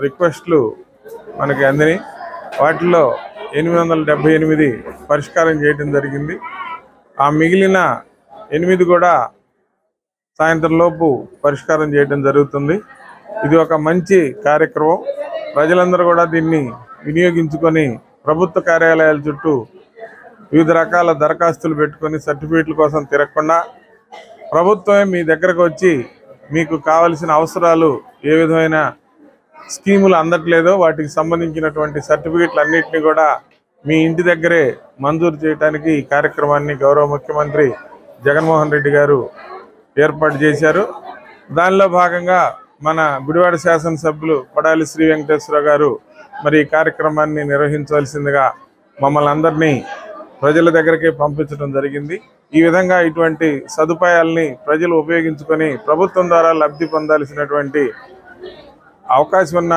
రిక్వెస్ట్లు మనకి అందినాయి. వాటిలో ఎనిమిది వందల డెబ్బై ఎనిమిది పరిష్కారం చేయడం జరిగింది. ఆ మిగిలిన ఎనిమిది కూడా సాయంత్రం లోపు పరిష్కారం చేయడం జరుగుతుంది. ఇది ఒక మంచి కార్యక్రమం. ప్రజలందరూ కూడా దీన్ని వినియోగించుకొని ప్రభుత్వ కార్యాలయాల చుట్టూ వివిధ రకాల దరఖాస్తులు పెట్టుకొని సర్టిఫికేట్ల కోసం తిరగకుండా ప్రభుత్వమే మీ దగ్గరకు వచ్చి మీకు కావలసిన అవసరాలు ఏ విధమైన స్కీములు అందట్లేదో వాటికి సంబంధించినటువంటి సర్టిఫికెట్లు అన్నింటినీ కూడా మీ ఇంటి దగ్గరే మంజూరు చేయడానికి ఈ కార్యక్రమాన్ని గౌరవ ముఖ్యమంత్రి జగన్మోహన్ రెడ్డి గారు ఏర్పాటు చేశారు. దానిలో భాగంగా మన గుడివాడ శాసనసభ్యులు కొడాలి శ్రీ వెంకటేశ్వర గారు మరి ఈ కార్యక్రమాన్ని నిర్వహించవలసిందిగా మమ్మల్ని అందరినీ ప్రజల దగ్గరికి పంపించడం జరిగింది. ఈ విధంగా ఇటువంటి సదుపాయాల్ని ప్రజలు ఉపయోగించుకొని ప్రభుత్వం ద్వారా లబ్ధి పొందాల్సినటువంటి అవకాశం ఉన్న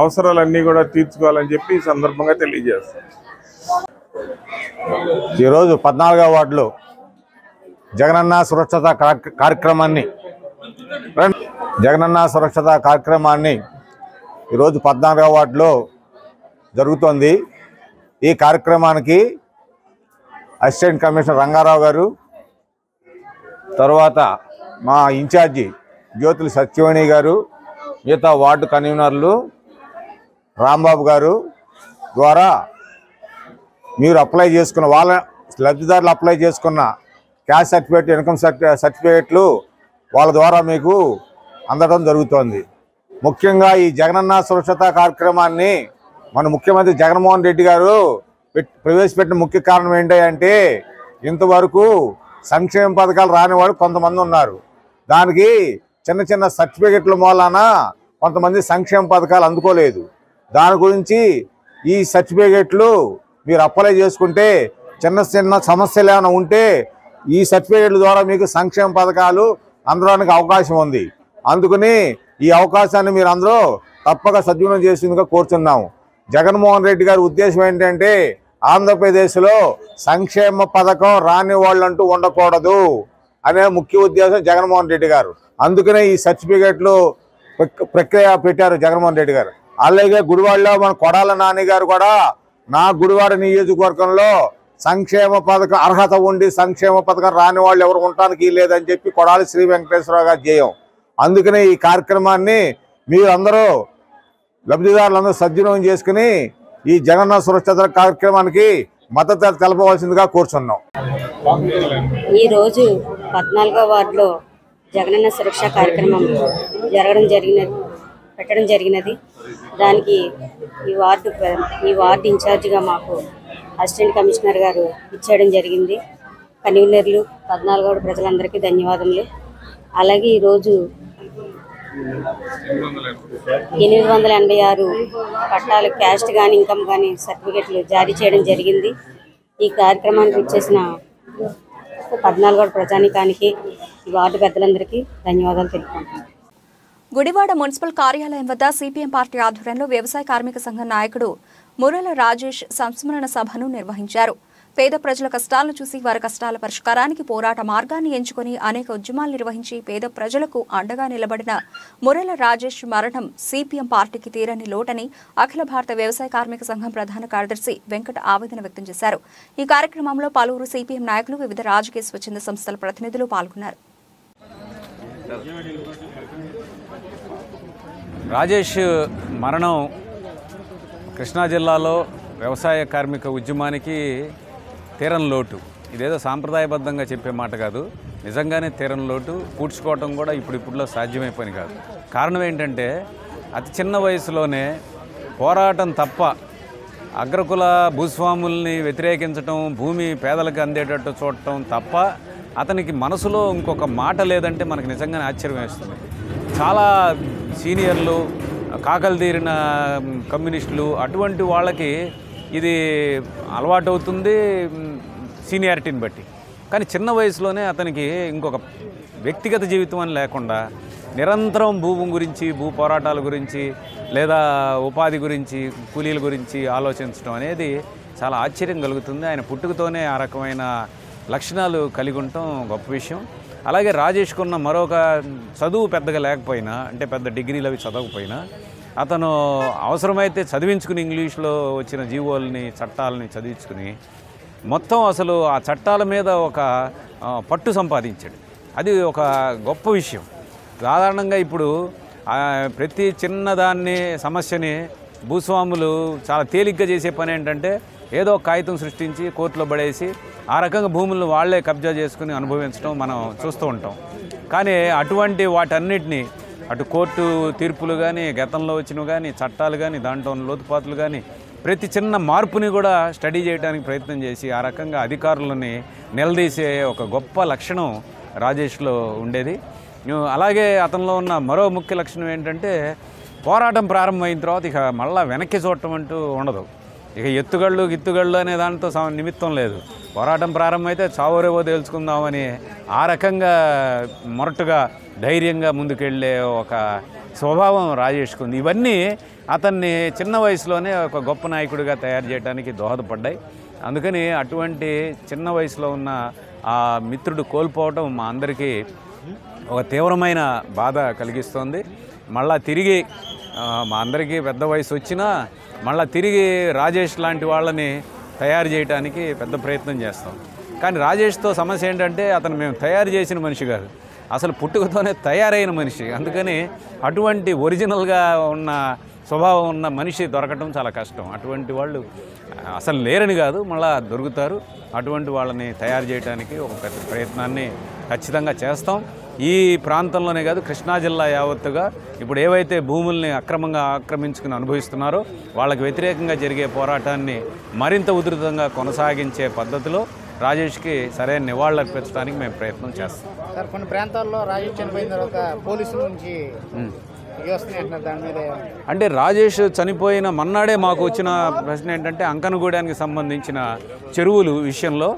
అవసరాలన్నీ కూడా తీర్చుకోవాలని చెప్పి ఈ సందర్భంగా తెలియజేస్తాం. ఈరోజు పద్నాలుగవ వార్డులో జగనన్న సురక్షత కార్యక్రమాన్ని. జగనన్న సురక్షత కార్యక్రమాన్ని ఈరోజు పద్నాలుగవ వార్డులో జరుగుతోంది. ఈ కార్యక్రమానికి అసిస్టెంట్ కమిషనర్ రంగారావు గారు తర్వాత మా ఇన్ఛార్జి జ్యోతులు సత్యవేణి గారు మిగతా వార్డు కన్వీనర్లు రాంబాబు గారు ద్వారా మీరు అప్లై చేసుకున్న వాళ్ళ లబ్ధిదారులు అప్లై చేసుకున్న క్యాస్ట్ సర్టిఫికేట్ ఇన్కమ్ సర్టిఫికేట్లు వాళ్ళ ద్వారా మీకు అందడం జరుగుతోంది. ముఖ్యంగా ఈ జగనన్న సురక్షిత కార్యక్రమాన్ని మన ముఖ్యమంత్రి జగన్మోహన్ రెడ్డి గారు ప్రవేశపెట్టిన ముఖ్య కారణం ఏంటంటే ఇంతవరకు సంక్షేమ పథకాలు రాని వాళ్ళు కొంతమంది ఉన్నారు. దానికి చిన్న చిన్న సర్టిఫికెట్ల మూలాన కొంతమంది సంక్షేమ పథకాలు అందుకోలేదు. దాని గురించి ఈ సర్టిఫికెట్లు మీరు అప్లై చేసుకుంటే చిన్న చిన్న సమస్యలు ఏమైనా ఉంటే ఈ సర్టిఫికేట్ల ద్వారా మీకు సంక్షేమ పథకాలు అందడానికి అవకాశం ఉంది. అందుకని ఈ అవకాశాన్ని మీరు అందరూ తప్పక సద్వినియోగం చేసిందిగా కోరుతున్నాము జగన్మోహన్ రెడ్డి గారి ఉద్దేశం ఏంటంటే ఆంధ్రప్రదేశ్లో సంక్షేమ పథకం రాని వాళ్ళంటూ ఉండకూడదు అనే ముఖ్య ఉద్దేశం జగన్మోహన్ రెడ్డి గారు. అందుకనే ఈ సర్టిఫికెట్లు ప్రక్రియ పెట్టారు జగన్మోహన్ రెడ్డి గారు. అలాగే గుడివాడలో మన కొడాల నాని గారు కూడా నా గుడివాడ నియోజకవర్గంలో సంక్షేమ పథకం అర్హత ఉండి సంక్షేమ పథకం రాని వాళ్ళు ఎవరు ఉండటానికి లేదని చెప్పి కొడాలి శ్రీ వెంకటేశ్వరరావు గారు జయం అందుకనే ఈ కార్యక్రమాన్ని మీరందరూ లబ్ధిదారులందరూ సద్వినియోగం చేసుకుని ఈ జగన్న సురక్షిత కార్యక్రమానికి మద్దతు తెలపవలసిందిగా కోరుచున్నాం. ఈరోజు పద్నాలుగో వార్డులో జగనన్న సురక్ష కార్యక్రమం జరగడం జరిగినది పెట్టడం జరిగినది. దానికి ఈ వార్డు ఈ వార్డు ఇన్ఛార్జిగా మాకు అసిస్టెంట్ కమిషనర్ గారు ఇచ్చేయడం జరిగింది. కన్వీనర్లు పద్నాలుగోడు ప్రజలందరికీ ధన్యవాదములు. అలాగే ఈరోజు ఎనిమిది వందల ఎనభై ఆరు పట్టాలు క్యాస్ట్ కానీ ఇన్కమ్ కానీ సర్టిఫికెట్లు జారీ చేయడం జరిగింది. ఈ కార్యక్రమానికి ఇచ్చేసిన పద్నాలుగోడు ప్రజానికానికి వార్డు పెద్దలందరికీ ధన్యవాదాలు తెలుపుకుంటున్నాను. గుడివాడ మున్సిపల్ కార్యాలయం వద్ద సిపిఎం పార్టీ ఆధ్వర్యంలో వ్యవసాయ కార్మిక సంఘం నాయకుడు మురళ రాజేష్ సంస్మరణ సభను నిర్వహించారు. పేద ప్రజల కష్టాలను చూసి వారి కష్టాల పరిష్కారానికి పోరాట మార్గాన్ని ఎంచుకొని అనేక ఉద్యమాలు నిర్వహించి పేద ప్రజలకు అండగా నిలబడిన మురళ రాజేష్ మరణం సిపిఎం పార్టీకి తీరని లోటని అఖిల భారత వ్యవసాయ కార్మిక సంఘం ప్రధాన కార్యదర్శి వెంకట ఆవేదన వ్యక్తం చేశారు. ఈ కార్యక్రమంలో పలువురు సిపిఎం నాయకులు వివిధ రాజకీయ స్వచ్ఛంద సంస్థల ప్రతినిధులు పాల్గొన్నారు. రాజేష్ మరణం కృష్ణా జిల్లాలో వ్యవసాయ కార్మిక ఉద్యమానికి తీరం లోటు. ఇదేదో సాంప్రదాయబద్ధంగా చెప్పే మాట కాదు. నిజంగానే తీరం లోటు. పూడ్చుకోవటం కూడా ఇప్పుడు ఇప్పుడులో సాధ్యమే పని కాదు. కారణం ఏంటంటే అతి చిన్న వయసులోనే పోరాటం తప్ప అగ్రకుల భూస్వాముల్ని వ్యతిరేకించటం భూమి పేదలకు అందేటట్టు చూడటం తప్ప అతనికి మనసులో ఇంకొక మాట లేదంటే మనకు నిజంగానే ఆశ్చర్యం వేస్తుంది. చాలా సీనియర్లు కాకలు తీరిన కమ్యూనిస్టులు అటువంటి వాళ్ళకి ఇది అలవాటు అవుతుంది సీనియారిటీని బట్టి. కానీ చిన్న వయసులోనే అతనికి ఇంకొక వ్యక్తిగత జీవితం అని లేకుండా నిరంతరం భూమి గురించి భూ పోరాటాల గురించి లేదా ఉపాధి గురించి కూలీల గురించి ఆలోచించడం అనేది చాలా ఆశ్చర్యం కలుగుతుంది. ఆయన పుట్టుకతోనే ఆ రకమైన లక్షణాలు కలిగి ఉండటం గొప్ప విషయం. అలాగే రాజేష్కున్న మరొక చదువు పెద్దగా లేకపోయినా అంటే పెద్ద డిగ్రీలు అవి చదవకపోయినా అతను అవసరమైతే చదివించుకుని ఇంగ్లీష్లో వచ్చిన జీవోల్ని చట్టాలని చదివించుకుని మొత్తం అసలు ఆ చట్టాల మీద ఒక పట్టు సంపాదించాడు. అది ఒక గొప్ప విషయం. సాధారణంగా ఇప్పుడు ప్రతి చిన్నదాన్ని సమస్యని భూస్వాములు చాలా తేలిగ్గా చేసే పని ఏంటంటే ఏదో కాగితం సృష్టించి కోర్టులో పడేసి ఆ రకంగా భూములను వాళ్ళే కబ్జా చేసుకుని అనుభవించడం మనం చూస్తూ ఉంటాం. కానీ అటువంటి వాటన్నిటిని అటు కోర్టు తీర్పులు కానీ గతంలో వచ్చినవి కానీ చట్టాలు కానీ దాంట్లో ఉన్న లోతుపాతులు కానీ ప్రతి చిన్న మార్పుని కూడా స్టడీ చేయడానికి ప్రయత్నం చేసి ఆ రకంగా అధికారులని నిలదీసే ఒక గొప్ప లక్షణం రాజేష్లో ఉండేది. అలాగే అతనిలో ఉన్న మరో ముఖ్య లక్షణం ఏంటంటే పోరాటం ప్రారంభమైన తర్వాత ఇక మళ్ళా వెనక్కి చూడటం అంటూ ఉండదు. ఇక ఎత్తుగళ్ళు గిత్తుగళ్ళు అనే దాంతో సమ- నిమిత్తం లేదు. పోరాటం ప్రారంభమైతే చావోరేవో తేల్చుకుందామని ఆ రకంగా మొరటుగా ధైర్యంగా ముందుకెళ్ళే ఒక స్వభావం రాజేష్కు ఉంది. ఇవన్నీ అతన్ని చిన్న వయసులోనే ఒక గొప్ప నాయకుడిగా తయారు చేయడానికి దోహదపడ్డాయి. అందుకని అటువంటి చిన్న వయసులో ఉన్న ఆ మిత్రుడు కోల్పోవడం మా అందరికీ ఒక తీవ్రమైన బాధ కలిగిస్తోంది. మళ్ళా తిరిగి మా అందరికీ పెద్ద వయసు వచ్చినా మళ్ళీ తిరిగి రాజేష్ లాంటి వాళ్ళని తయారు చేయడానికి పెద్ద ప్రయత్నం చేస్తాం. కానీ రాజేష్తో సమస్య ఏంటంటే అతను మేము తయారు చేసిన మనిషి కాదు. అసలు పుట్టుకతోనే తయారైన మనిషి. అందుకని అటువంటి ఒరిజినల్గా ఉన్న స్వభావం ఉన్న మనిషి దొరకటం చాలా కష్టం. అటువంటి వాళ్ళు అసలు లేరని కాదు మళ్ళా దొరుకుతారు. అటువంటి వాళ్ళని తయారు చేయడానికి ఒక పెద్ద ప్రయత్నాన్ని ఖచ్చితంగా చేస్తాం. ఈ ప్రాంతంలోనే కాదు కృష్ణా జిల్లా యావత్తుగా ఇప్పుడు ఏవైతే భూముల్ని అక్రమంగా ఆక్రమించుకుని అనుభవిస్తున్నారో వాళ్ళకి వ్యతిరేకంగా జరిగే పోరాటాన్ని మరింత ఉధృతంగా కొనసాగించే పద్ధతిలో రాజేష్కి సరైన నివాళులు అర్పించడానికి మేము ప్రయత్నం చేస్తాం. సార్ కొన్ని ప్రాంతాల్లో రాజు చనిపోయిన తర్వాత పోలీసుల నుంచి అంటే రాజేష్ చనిపోయిన మన్నాడే మాకు వచ్చిన ప్రశ్న ఏంటంటే అంకనగూడానికి సంబంధించిన చెరువులు విషయంలో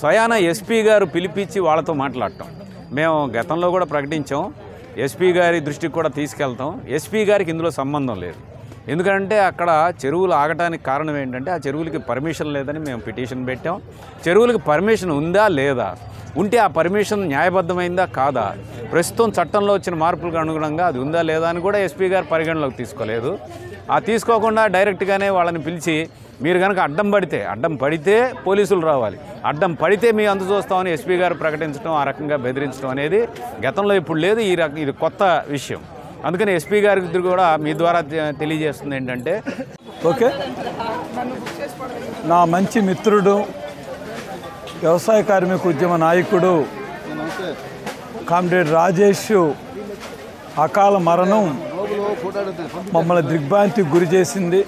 స్వయాన ఎస్పీ గారు పిలిపించి వాళ్ళతో మాట్లాడటం. మేము గతంలో కూడా ప్రకటించాం. ఎస్పీ గారి దృష్టికి కూడా తీసుకెళ్తాం. ఎస్పీ గారికి ఇందులో సంబంధం లేదు. ఎందుకంటే అక్కడ చెరువులు ఆగటానికి కారణం ఏంటంటే ఆ చెరువులకి పర్మిషన్ లేదని మేము పిటిషన్ పెట్టాం. చెరువులకి పర్మిషన్ ఉందా లేదా? ఉంటే ఆ పర్మిషన్ న్యాయబద్ధమైందా కాదా? ప్రస్తుతం చట్టంలో వచ్చిన మార్పులకు అనుగుణంగా అది ఉందా లేదా అని కూడా ఎస్పీ గారు పరిగణలోకి తీసుకోలేదు. ఆ తీసుకోకుండా డైరెక్ట్గానే వాళ్ళని పిలిచి మీరు కనుక అడ్డం పడితే అడ్డం పడితే పోలీసులు రావాలి. అడ్డం పడితే మీ అందు చూస్తామని ఎస్పీ గారు ప్రకటించడం ఆ రకంగా బెదిరించడం అనేది గతంలో ఇప్పుడు లేదు ఈ రకం ఇది కొత్త విషయం. అందుకని ఎస్పీ గారికి కూడా మీ ద్వారా తె- తెలియజేస్తుంది ఏంటంటే ఓకే. నా మంచి మిత్రుడు వ్యవసాయ కార్మిక ఉద్యమ నాయకుడు కామ్రేడ్ రాజేష్ అకాల మరణం మమ్మల్ని దిగ్భ్రాంతికి గురి చేసింది.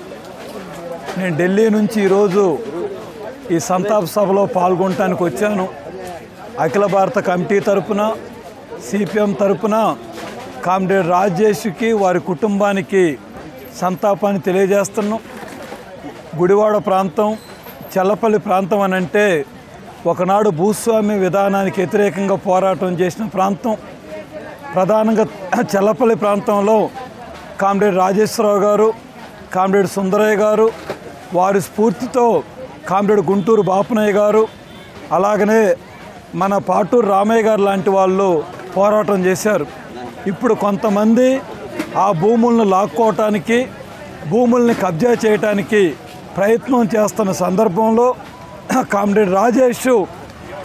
నేను ఢిల్లీ నుంచి ఈరోజు ఈ సంతాప సభలో పాల్గొనటానికి వచ్చాను. అఖిల భారత కమిటీ తరపున సిపిఎం తరపున కామ్రేడ్ రాజేష్కి వారి కుటుంబానికి సంతాపాన్ని తెలియజేస్తున్నాం. గుడివాడ ప్రాంతం చల్లపల్లి ప్రాంతం అని అంటే ఒకనాడు భూస్వామ్య విధానానికి వ్యతిరేకంగా పోరాటం చేసిన ప్రాంతం. ప్రధానంగా చల్లపల్లి ప్రాంతంలో కామ్రేడ్ రాజేశ్వరరావు గారు కామ్రేడ్ సుందరయ్య గారు వారి స్ఫూర్తితో కామ్రేడ్ గుంటూరు బాపనయ్య గారు అలాగనే మన పాటూరు రామయ్య గారు లాంటి వాళ్ళు పోరాటం చేశారు. ఇప్పుడు కొంతమంది ఆ భూములను లాక్కోవటానికి భూముల్ని కబ్జా చేయటానికి ప్రయత్నం చేస్తున్న సందర్భంలో కామ్రేడ్ రాజేష్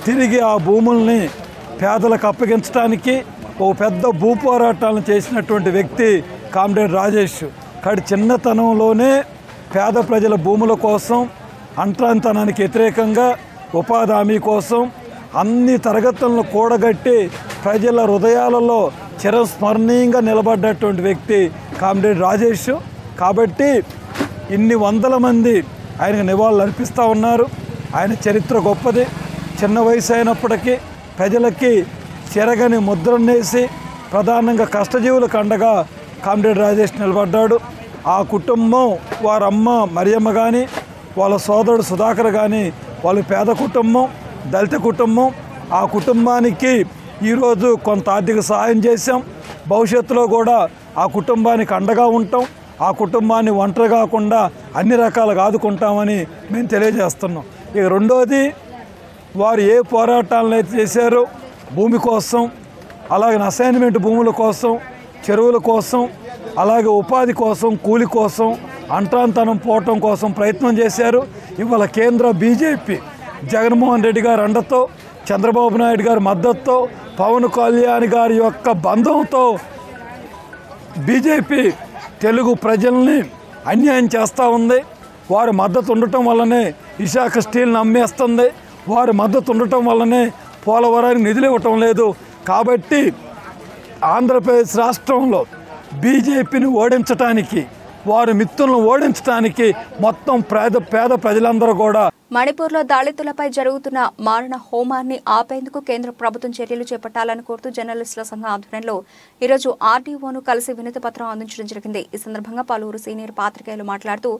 తిరిగి ఆ భూముల్ని పేదలకు అప్పగించడానికి ఓ పెద్ద భూ పోరాటాలను చేసినటువంటి వ్యక్తి కామ్రేడ్ రాజేష్. కాడి చిన్నతనంలోనే పేద ప్రజల భూముల కోసం అంట్రాంతనానికి వ్యతిరేకంగా ఉపాధి హామీ కోసం అన్ని తరగతులను కూడగట్టి ప్రజల హృదయాలలో చిరస్మరణీయంగా నిలబడ్డటువంటి వ్యక్తి కామ్రేడ్ రాజేష్. కాబట్టి ఇన్ని వందల మంది ఆయనకు నివాళులు అర్పిస్తూ ఉన్నారు. ఆయన చరిత్ర గొప్పది. చిన్న వయసు అయినప్పటికీ ప్రజలకి చెరగని ముద్రనేసి ప్రధానంగా కష్టజీవులకు అండగా కామ్రేడ్ రాజేష్ నిలబడ్డాడు. ఆ కుటుంబం వారమ్మ మరియమ్మ కానీ వాళ్ళ సోదరుడు సుధాకర్ కానీ వాళ్ళ పేద కుటుంబం దళిత కుటుంబం ఆ కుటుంబానికి ఈరోజు కొంత ఆర్థిక సహాయం చేశాం. భవిష్యత్తులో కూడా ఆ కుటుంబానికి అండగా ఉంటాం. ఆ కుటుంబాన్ని ఒంటరి కాకుండా అన్ని రకాలుగా ఆదుకుంటామని మేము తెలియజేస్తున్నాం. ఇక రెండోది వారు ఏ పోరాటాలను అయితే చేశారో భూమి కోసం అలాగే అసైన్మెంట్ భూముల కోసం చెరువుల కోసం అలాగే ఉపాధి కోసం కూలి కోసం అంటాంతనం పోవటం కోసం ప్రయత్నం చేశారు. ఇవాళ కేంద్ర బీజేపీ జగన్మోహన్ రెడ్డి గారు అండతో చంద్రబాబు నాయుడు గారి మద్దతుతో పవన్ కళ్యాణ్ గారి యొక్క బంధంతో బీజేపీ తెలుగు ప్రజల్ని అన్యాయం చేస్తూ ఉంది. వారి మద్దతు ఉండటం వల్లనే విశాఖ స్టీల్ని అమ్మేస్తుంది. వారి మద్దతు ఉండటం వల్లనే పోలవరానికి నిధులు ఇవ్వటం లేదు. కాబట్టి ఆంధ్రప్రదేశ్ రాష్ట్రంలో బీజేపీని ఓడించటానికి వారి మిత్రులను ఓడించడానికి మొత్తం పేద పేద ప్రజలందరూ కూడా మణిపూర్లో దళితులపై జరుగుతున్న మారణ హోమాన్ని ఆపేందుకు కేంద్ర ప్రభుత్వం చర్యలు చేపట్టాలని కోరుతూ జర్నలిస్టుల సంఘం ఆధ్వర్యంలో ఈరోజు ఆర్టీఓను కలిసి వినతి పత్రం అందించడం జరిగింది. ఈ సందర్భంగా పలువురు సీనియర్ పాత్రికేయులు మాట్లాడుతూ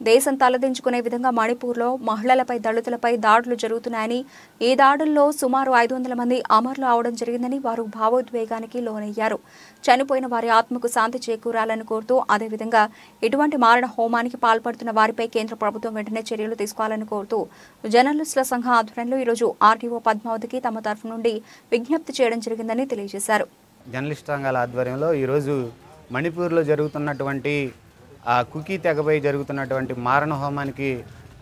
దేశం తలదించుకునే విధంగా మణిపూర్లో మహిళలపై దళితులపై దాడులు జరుగుతున్నాయని ఈ దాడుల్లో సుమారు ఐదు వందల మంది అమరులు అవడం జరిగిందని వారు భావోద్వేగానికి లోనయ్యారు. చనిపోయిన వారి ఆత్మకు శాంతి చేకూరాలని కోరుతూ అదేవిధంగా ఇటువంటి మారణ హోమానికి పాల్పడుతున్న వారిపై కేంద్ర ప్రభుత్వం వెంటనే చర్యలు తీసుకోవాలని కోరుతూ జర్నలిస్టుల సంఘం ఆధ్వర్యంలో ఈరోజు ఆర్టీఓ పద్మావతికి తమ తరఫు నుండి విజ్ఞప్తి చేయడం జరిగిందని తెలియజేశారు. జర్నలిస్ట్ సంఘాల ఆధ్వర్యంలో ఈరోజు మణిపూర్లో జరుగుతున్నటువంటి ఆ కుకీ తెగపై జరుగుతున్నటువంటి మారణ హోమానికి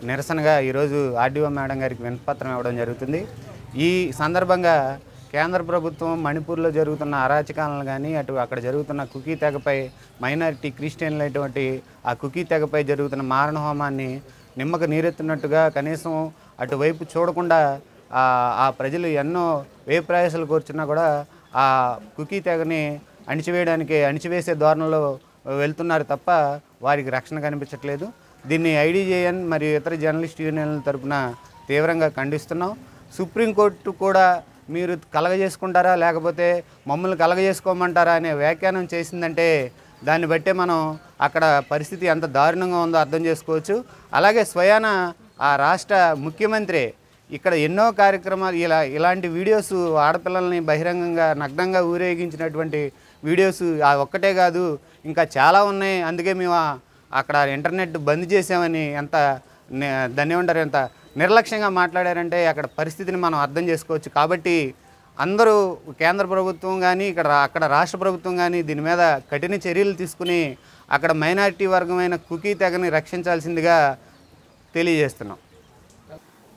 నిరసనగా ఈరోజు ఆర్డీఓ మేడం గారికి వినపత్రం ఇవ్వడం జరుగుతుంది. ఈ సందర్భంగా కేంద్ర ప్రభుత్వం మణిపూర్లో జరుగుతున్న అరాచకాలను కానీ అటు అక్కడ జరుగుతున్న కుకీ తెగపై మైనారిటీ క్రిస్టియన్లు అటువంటి ఆ కుకీ తెగపై జరుగుతున్న మారణ హోమాన్ని నిమ్మక నీరెత్తినట్టుగా కనీసం అటువైపు చూడకుండా ఆ ప్రజలు ఎన్నో వ్యయప్రయాసాలు కోర్చున్నా కూడా ఆ కుకీ తెగని అణిచివేయడానికి అణిచివేసే ధోరణిలో వెళ్తున్నారు తప్ప వారికి రక్షణ కనిపించట్లేదు. దీన్ని ఐడిజేఎన్ మరియు ఇతర జర్నలిస్ట్ యూనియన్ల తరపున తీవ్రంగా ఖండిస్తున్నాం. సుప్రీంకోర్టు కూడా మీరు కలగజేసుకుంటారా లేకపోతే మమ్మల్ని కలగజేసుకోమంటారా అనే వ్యాఖ్యానం చేసిందంటే దాన్ని బట్టే మనం అక్కడ పరిస్థితి ఎంత దారుణంగా ఉందో అర్థం చేసుకోవచ్చు. అలాగే స్వయాన ఆ రాష్ట్ర ముఖ్యమంత్రి ఇక్కడ ఎన్నో కార్యక్రమాలు ఇలా ఇలాంటి వీడియోస్ ఆడపిల్లల్ని బహిరంగంగా నగ్నంగా ఊరేగించినటువంటి వీడియోస్ ఆ ఒక్కటే కాదు ఇంకా చాలా ఉన్నాయి. అందుకే మేము అక్కడ ఇంటర్నెట్ బంద్ చేసామని ఎంత దాన్ని ఏమంటారు ఎంత నిర్లక్ష్యంగా మాట్లాడారంటే అక్కడ పరిస్థితిని మనం అర్థం చేసుకోవచ్చు. కాబట్టి అందరూ కేంద్ర ప్రభుత్వం కానీ ఇక్కడ అక్కడ రాష్ట్ర ప్రభుత్వం కానీ దీని మీద కఠిన చర్యలు తీసుకుని అక్కడ మైనారిటీ వర్గమైన కుకీ తెగని రక్షించాల్సిందిగా తెలియజేస్తున్నాం.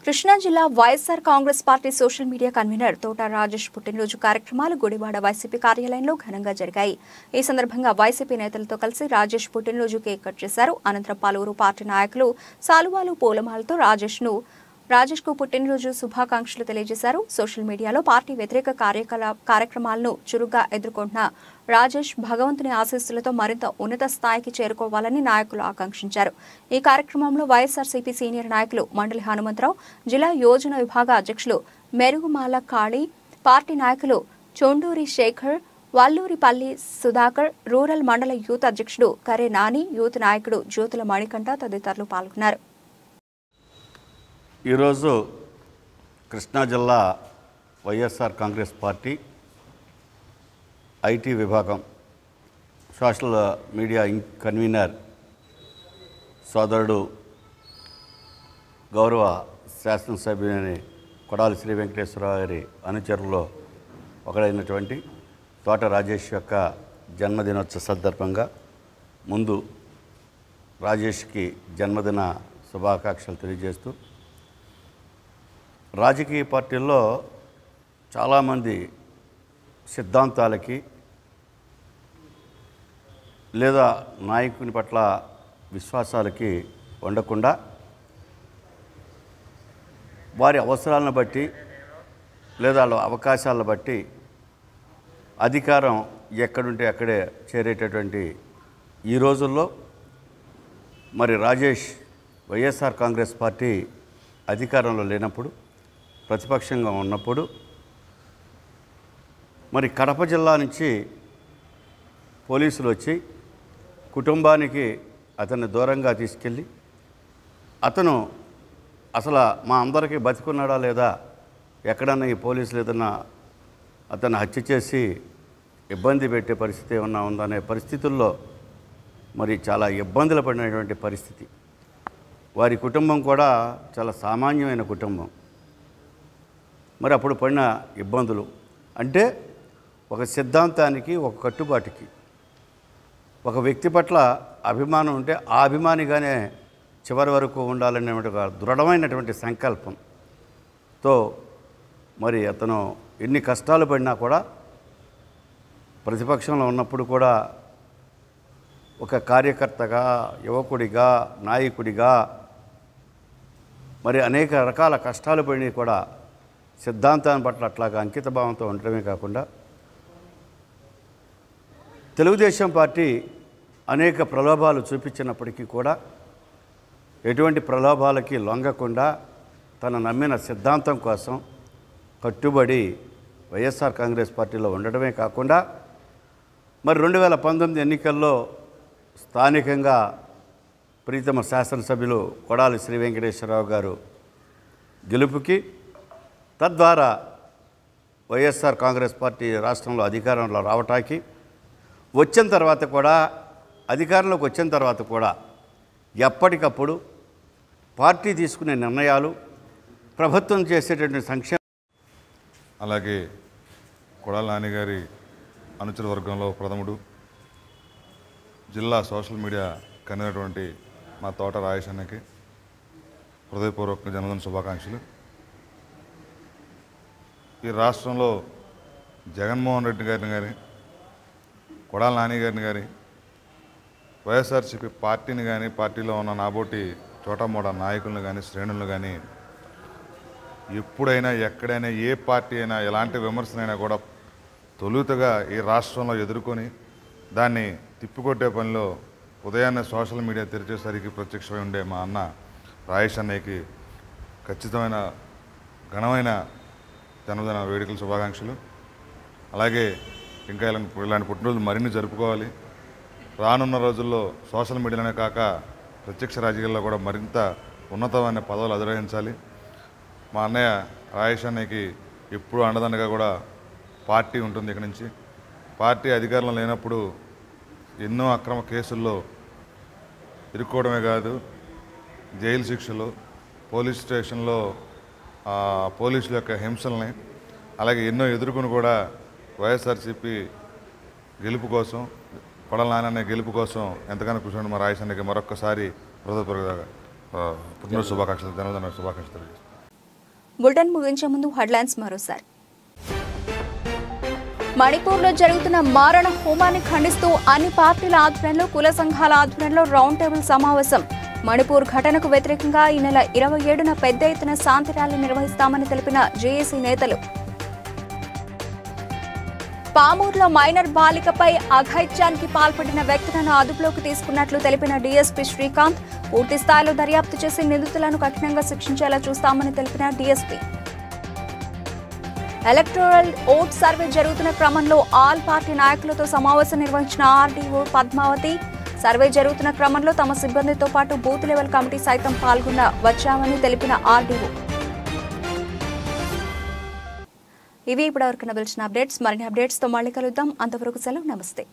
కృష్ణా జిల్లా YSR Congress party social media convener Thota Rajesh పుట్టినరోజు కార్యక్రమాలు గుడివాడ వైసీపీ కార్యాలయంలో ఘనంగా జరిగాయి. ఈ సందర్భంగా వైసీపీ నేతలతో కలిసి రాజేష్ పుట్టినరోజు కేక్ కట్ చేశారు. అనంతరం పలువురు పార్టీ నాయకులు సాలువాలు పూలమాలతో రాజేష్ను రాజేష్కు పుట్టినరోజు శుభాకాంక్షలు తెలియజేశారు. సోషల్ మీడియాలో పార్టీ వ్యతిరేక కార్యకలా కార్యక్రమాలను చురుగ్గా ఎదుర్కొంటున్న రాజేష్ భగవంతుని ఆశీస్సులతో మరింత ఉన్నత స్థాయికి చేరుకోవాలని నాయకులు ఆకాంక్షించారు. ఈ కార్యక్రమంలో వైఎస్ఆర్సీపీ సీనియర్ నాయకులు మండలి హనుమంతరావు జిల్లా యోజన విభాగ అధ్యక్షులు మెరుగుమాల కాళీ పార్టీ నాయకులు చొండూరి శేఖర్ వల్లూరిపల్లి సుధాకర్ రూరల్ మండల యూత్ అధ్యక్షుడు కరే నాని యూత్ నాయకుడు జ్యోతుల మణికంఠ తదితరులు పాల్గొన్నారు. ఈరోజు కృష్ణా జిల్లా వైఎస్ఆర్ కాంగ్రెస్ పార్టీ ఐటీ విభాగం సోషల్ మీడియా ఇన్ కన్వీనర్ సోదరుడు గౌరవ శాసనసభ్యుని కొడాలి శ్రీ వెంకటేశ్వరరావు గారి అనుచరులో ఒకడైనటువంటి తోట రాజేష్ యొక్క జన్మదినోత్సవ సందర్భంగా ముందు రాజేష్కి జన్మదిన శుభాకాంక్షలు తెలియజేస్తూ రాజకీయ పార్టీల్లో చాలామంది సిద్ధాంతాలకి లేదా నాయకుని పట్ల విశ్వాసాలకి ఉండకుండా వారి అవసరాలను బట్టి లేదా వాళ్ళ అవకాశాలను బట్టి అధికారం ఎక్కడుంటే అక్కడే చేరేటటువంటి ఈ రోజుల్లో మరి రాజేష్ వైఎస్ఆర్ కాంగ్రెస్ పార్టీ అధికారంలో లేనప్పుడు ప్రతిపక్షంగా ఉన్నప్పుడు మరి కడప జిల్లా నుంచి పోలీసులు వచ్చి కుటుంబానికి అతన్ని దూరంగా తీసుకెళ్ళి అతను అసలు మా అందరికీ బతికున్నాడా లేదా ఎక్కడన్నా ఈ పోలీసులు ఏదన్నా అతన్ని హత్య చేసి ఇబ్బంది పెట్టే పరిస్థితి ఏమన్నా ఉందనే పరిస్థితుల్లో మరి చాలా ఇబ్బందులు పడినటువంటి పరిస్థితి. వారి కుటుంబం కూడా చాలా సామాన్యమైన కుటుంబం. మరి అప్పుడు పడిన ఇబ్బందులు. అంటే ఒక సిద్ధాంతానికి ఒక కట్టుబాటుకి. ఒక వ్యక్తి పట్ల అభిమానం ఉంటే ఆ అభిమానిగానే చివరి వరకు ఉండాలనేటువంటి ఒక దృఢమైనటువంటి సంకల్పంతో మరి అతను ఎన్ని కష్టాలు పడినా కూడా ప్రతిపక్షంలో ఉన్నప్పుడు కూడా ఒక కార్యకర్తగా యువకుడిగా నాయకుడిగా మరి అనేక రకాల కష్టాలు పడినవి కూడా సిద్ధాంతాన్ని పట్ల అట్లాగా అంకిత భావంతో ఉండటమే కాకుండా తెలుగుదేశం పార్టీ అనేక ప్రలోభాలు చూపించినప్పటికీ కూడా ఎటువంటి ప్రలోభాలకి లొంగకుండా తన నమ్మిన సిద్ధాంతం కోసం కట్టుబడి వైఎస్ఆర్ కాంగ్రెస్ పార్టీలో ఉండడమే కాకుండా మరి రెండు వేల పంతొమ్మిది ఎన్నికల్లో స్థానికంగా ప్రీతమ శాసనసభ్యులు కొడాలి శ్రీ వెంకటేశ్వరరావు గారు గెలుపుకి తద్వారా వైఎస్ఆర్ కాంగ్రెస్ పార్టీ రాష్ట్రంలో అధికారంలో రావటానికి వచ్చిన తర్వాత కూడా అధికారంలోకి వచ్చిన తర్వాత కూడా ఎప్పటికప్పుడు పార్టీ తీసుకునే నిర్ణయాలు ప్రభుత్వం చేసేటటువంటి సంక్షేమ అలాగే కొడాల నాన్నగారి అనుచర వర్గంలో ప్రథముడు జిల్లా సోషల్ మీడియా కనినటువంటి మా తోట రాయేష్ అన్నకి హృదయపూర్వక జన్మదిన శుభాకాంక్షలు. ఈ రాష్ట్రంలో జగన్మోహన్ రెడ్డి గారిని కానీ కొడాల నాని గారిని కానీ వైఎస్ఆర్సీపీ పార్టీని కానీ పార్టీలో ఉన్న నాబోటి చోటమోడ నాయకులను కానీ శ్రేణులను కానీ ఎప్పుడైనా ఎక్కడైనా ఏ పార్టీ అయినా ఎలాంటి విమర్శనైనా కూడా తొలుతగా ఈ రాష్ట్రంలో ఎదుర్కొని దాన్ని తిప్పికొట్టే పనిలో ఉదయాన్నే సోషల్ మీడియా తెరిచేసరికి ప్రత్యక్షమై ఉండే మా అన్న రాయేష్ అన్నయ్యకి ఖచ్చితమైన ఘనమైన జన్మదిన వేడుకల శుభాకాంక్షలు. అలాగే ఇంకా ఇలాంటి ఇలాంటి పుట్టినరోజులు మరిన్ని జరుపుకోవాలి. రానున్న రోజుల్లో సోషల్ మీడియాలోనే కాక ప్రత్యక్ష రాజకీయాల్లో కూడా మరింత ఉన్నతమైన పదవులు అధిరోహించాలి. మా అన్నయ్య రాయేష్ అన్నయ్యకి ఎప్పుడు అండదండగా కూడా పార్టీ ఉంటుంది ఇక్కడి నుంచి. పార్టీ అధికారంలో లేనప్పుడు ఎన్నో అక్రమ కేసుల్లో ఇరుక్కోవడమే కాదు జైలు శిక్షలు పోలీస్ స్టేషన్లో పోలీసుల యొక్క హింసల్ని అలాగే ఎన్నో ఎదుర్కొని కూడా వైఎస్ఆర్సీపీ గెలుపు కోసం కొడల నాయన గెలుపు కోసం ఎంతగానో కృషి మా రాయసానికి మరొక్కసారి హృదయపూర్వక పుట్టినరోజు శుభాకాంక్షలు జన్మదిన శుభాకాంక్షలు బులెటిన్ ముగించే ముందు హెడ్లైన్స్ మరోసారి. మణిపూర్లో జరుగుతున్న మారణ హోమాన్ని ఖండిస్తూ అన్ని పార్టీల ఆధ్వర్యంలో కుల సంఘాల ఆధ్వర్యంలో రౌండ్ టేబుల్ సమావేశం. మణిపూర్ ఘటనకు వ్యతిరేకంగా ఈ నెల ఇరవై ఏడున పెద్ద ఎత్తున శాంతి ర్యాలీ నిర్వహిస్తామని తెలిపిన జేఏసీ నేతలు. పామూరులో మైనర్ బాలికపై అఘైత్యానికి పాల్పడిన వ్యక్తులను అదుపులోకి తీసుకున్నట్లు తెలిపిన డీఎస్పీ శ్రీకాంత్ పూర్తి స్థాయిలో దర్యాప్తు చేసి నిందితులను కఠినంగా శిక్షించేలా చూస్తామని తెలిపిన డీఎస్పీ. ఎలక్టోరల్ ఓట్ సర్వే జరుగుతున్న క్రమంలో ఆల్ పార్టీ నాయకులతో సమావేశం నిర్వహించిన ఆర్డీఓ పద్మావతి సర్వే జరుగుతున్న క్రమంలో తమ సిబ్బందితో పాటు బూత్ లెవెల్ కమిటీ సైతం పాల్గొన్న వచ్చామని తెలిపిన ఆర్డీఓ. ఇవి ఇప్పటివరకు నిలిచిన అప్డేట్స్. మరిన్ని అప్డేట్స్తో మళ్ళీ కలుద్దాం. అంతవరకు సెలవు. నమస్తే.